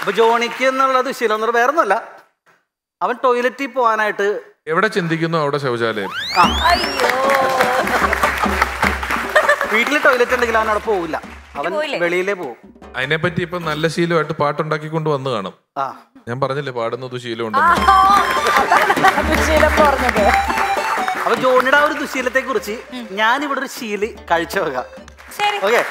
അപ്പൊ ജോണിക്ക് എന്നുള്ള ദുശീലം എന്നുള്ള വേറെ ഒന്നുമല്ല അവൻ ടോയ്ലറ്റിൽ പോവാനായിട്ട് എവിടെ ചിന്തിക്കുന്നു? അവിടെ ശൗചാലയം. അയ്യോ. വീട്ടിൽ ടോയ്ലറ്റ് ഉണ്ടെങ്കിൽ അവൻ അവിടെ പോകില്ല അവൻ? വെളിയിലേ പോകും അതിനെപ്പറ്റി ഇപ്പൊ നല്ല ശീലമായിട്ട് പാട്ടുണ്ടാക്കി കൊണ്ട് വന്നു കാണും. ആ. ഞാൻ പറഞ്ഞില്ലേ പാടുന്നത് ശീലമുണ്ട് അപ്പൊ ജോണിയുടെ ആ ഒരു ദുശീലത്തെ കുറിച്ച് ഞാൻ ഇവിടെ ഒരു ശീലി കഴിച്ചു വെക്കാം ഓക്കെ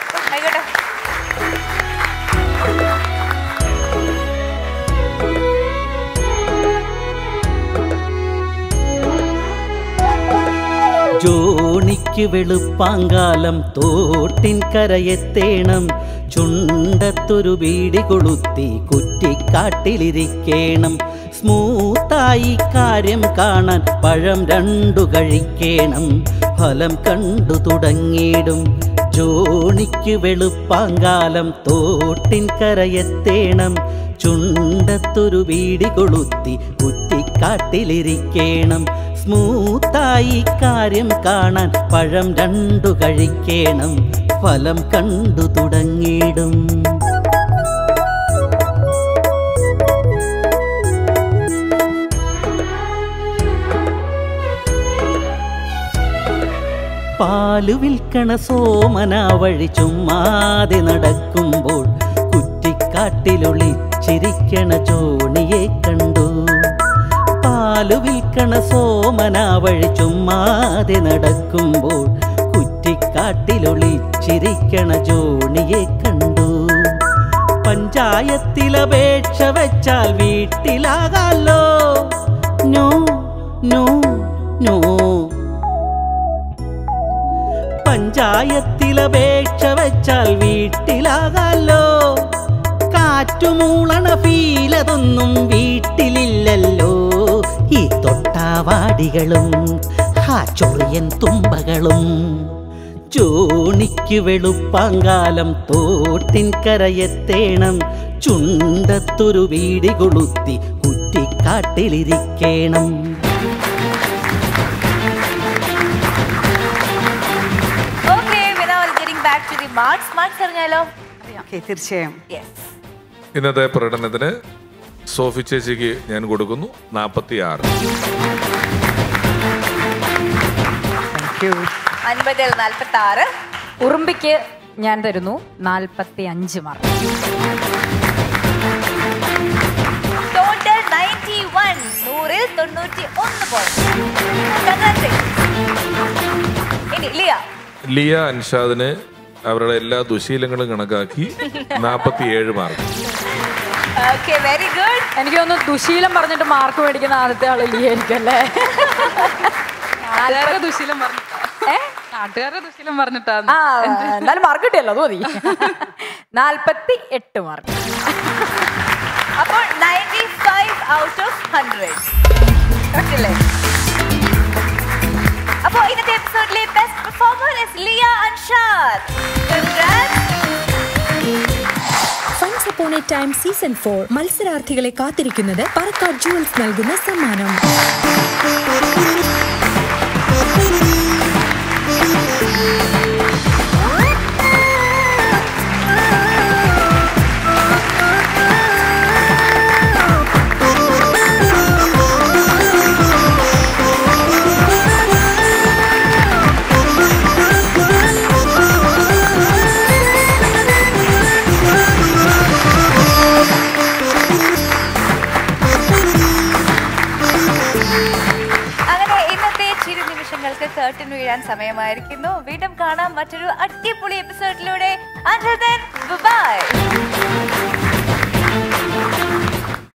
വെളുപ്പാങ്കാലം തോട്ടിൻ കരയെത്തേണം. ചുണ്ടത്തൊരു ബീഡി കൊളുത്തി കുറ്റിക്കാട്ടിലിരിക്കേണം. സ്മൂത്തായി കാര്യം കാണാൻ പഴം രണ്ടു കഴിക്കേണം. ഫലം കണ്ടു തുടങ്ങിയിടും. ജോണിക്ക് വെളുപ്പാങ്കാലം തോട്ടിൻ കരയെത്തേണം. ചുണ്ടത്തൊരു വീടി കൊളുത്തി കുറ്റിക്കാട്ടിലിരിക്കേണം. സ്മൂത്തായി കാര്യം കാണാൻ പഴം രണ്ടു കഴിക്കേണം. ഫലം കണ്ടു തുടങ്ങിയിടും. പാൽ വിൽക്കണ സോമന വഴി ചുമ്മാതെ നടക്കുമ്പോൾ കുറ്റിക്കാട്ടിലൊളിച്ചിരിക്കണ ചോണിയെ കണ്ടു പാലു വിൽക്കണ സോമന വഴി ചുമ്മാതെ നടക്കുമ്പോൾ കുറ്റിക്കാട്ടിലൊളിച്ചിരിക്കണ ജോണിയെ കണ്ടു. പഞ്ചായത്തിലപേക്ഷ വെച്ചാൽ വീട്ടിലാകാലോ? No no no. പഞ്ചായത്തിലപേക്ഷ വെച്ചാൽ വീട്ടിലാകാലോ? കാറ്റുമൂളണ ഫീലതൊന്നും വീട്ടിൽ തൊട്ടാവാടികളും ഹാച്ചൊറിയൻ ചൊറിയൻ തുമ്പകളും. ചൂണിക്ക് വെളുപ്പാങ്കാലം തോട്ടിൻ കരയെത്തേണം ചുണ്ടത്തൊരു വീടി കൊളുത്തി കുറ്റിക്കാട്ടിലിരിക്കണം. Okay getting back to the marks marks അറിഞ്ഞാലോ? Okay തീർച്ചയായും. യെസ് ഇന്നത്തെ പ്രകടനത്തിന് സോഫി ചേച്ചിക്ക് ഞാൻ കൊടുക്കുന്നു നാൽപ്പത്തി ആറ് അൻപതിൽ നാൽപ്പത്തി ആറ് ഉറുമ്പിക്ക് ഞാൻ തരുന്നു നാൽപ്പത്തി അഞ്ച് മാർക്ക്. ടോട്ടൽ നയന്റി വൺ നൂറിൽ തൊണ്ണൂറ്റി ഒന്ന് പോയിന്റ് ഇനി ലിയ. ലിയ അൻഷാദിന് അവരുടെ എല്ലാ ദുശീലങ്ങളും കണക്കാക്കി നാൽപ്പത്തി ഏഴ് മാർക്ക്. ഓക്കെ വെരി ഗുഡ് എനിക്ക് തോന്നുന്നു ദുശീലം പറഞ്ഞിട്ട് മാർക്ക് മേടിക്കുന്ന ആദ്യത്തെ ആൾ ലിയ നാട്ടുകാരുടെ ദുശീലം പറഞ്ഞിട്ടാ ഏ? നാട്ടുകാരുടെ ദുശീലം പറഞ്ഞിട്ടാ ആ എന്നാലും മാർക്ക് കിട്ടിയല്ലോ അത് മതി നാൽപ്പത്തി എട്ട് മാർക്ക് അപ്പോൾ ninety five out of hundred അല്ലേ? അപ്പോൾ ഇന്നത്തെ എപ്പിസോഡിലെ best performer is Liya Anshad Congrats. Once upon a time season four മത്സരാർത്ഥികളെ കാത്തിരിക്കുന്നത് പറക്കാട് ജുവൽസ് നൽകുന്ന സമ്മാനം. അങ്ങനെ കേട്ടൻ വീഴാൻ സമയമായിരിക്കുന്നു വീണ്ടും കാണാം മറ്റൊരു അടിപൊളി എപ്പിസോഡിലൂടെ bye-bye.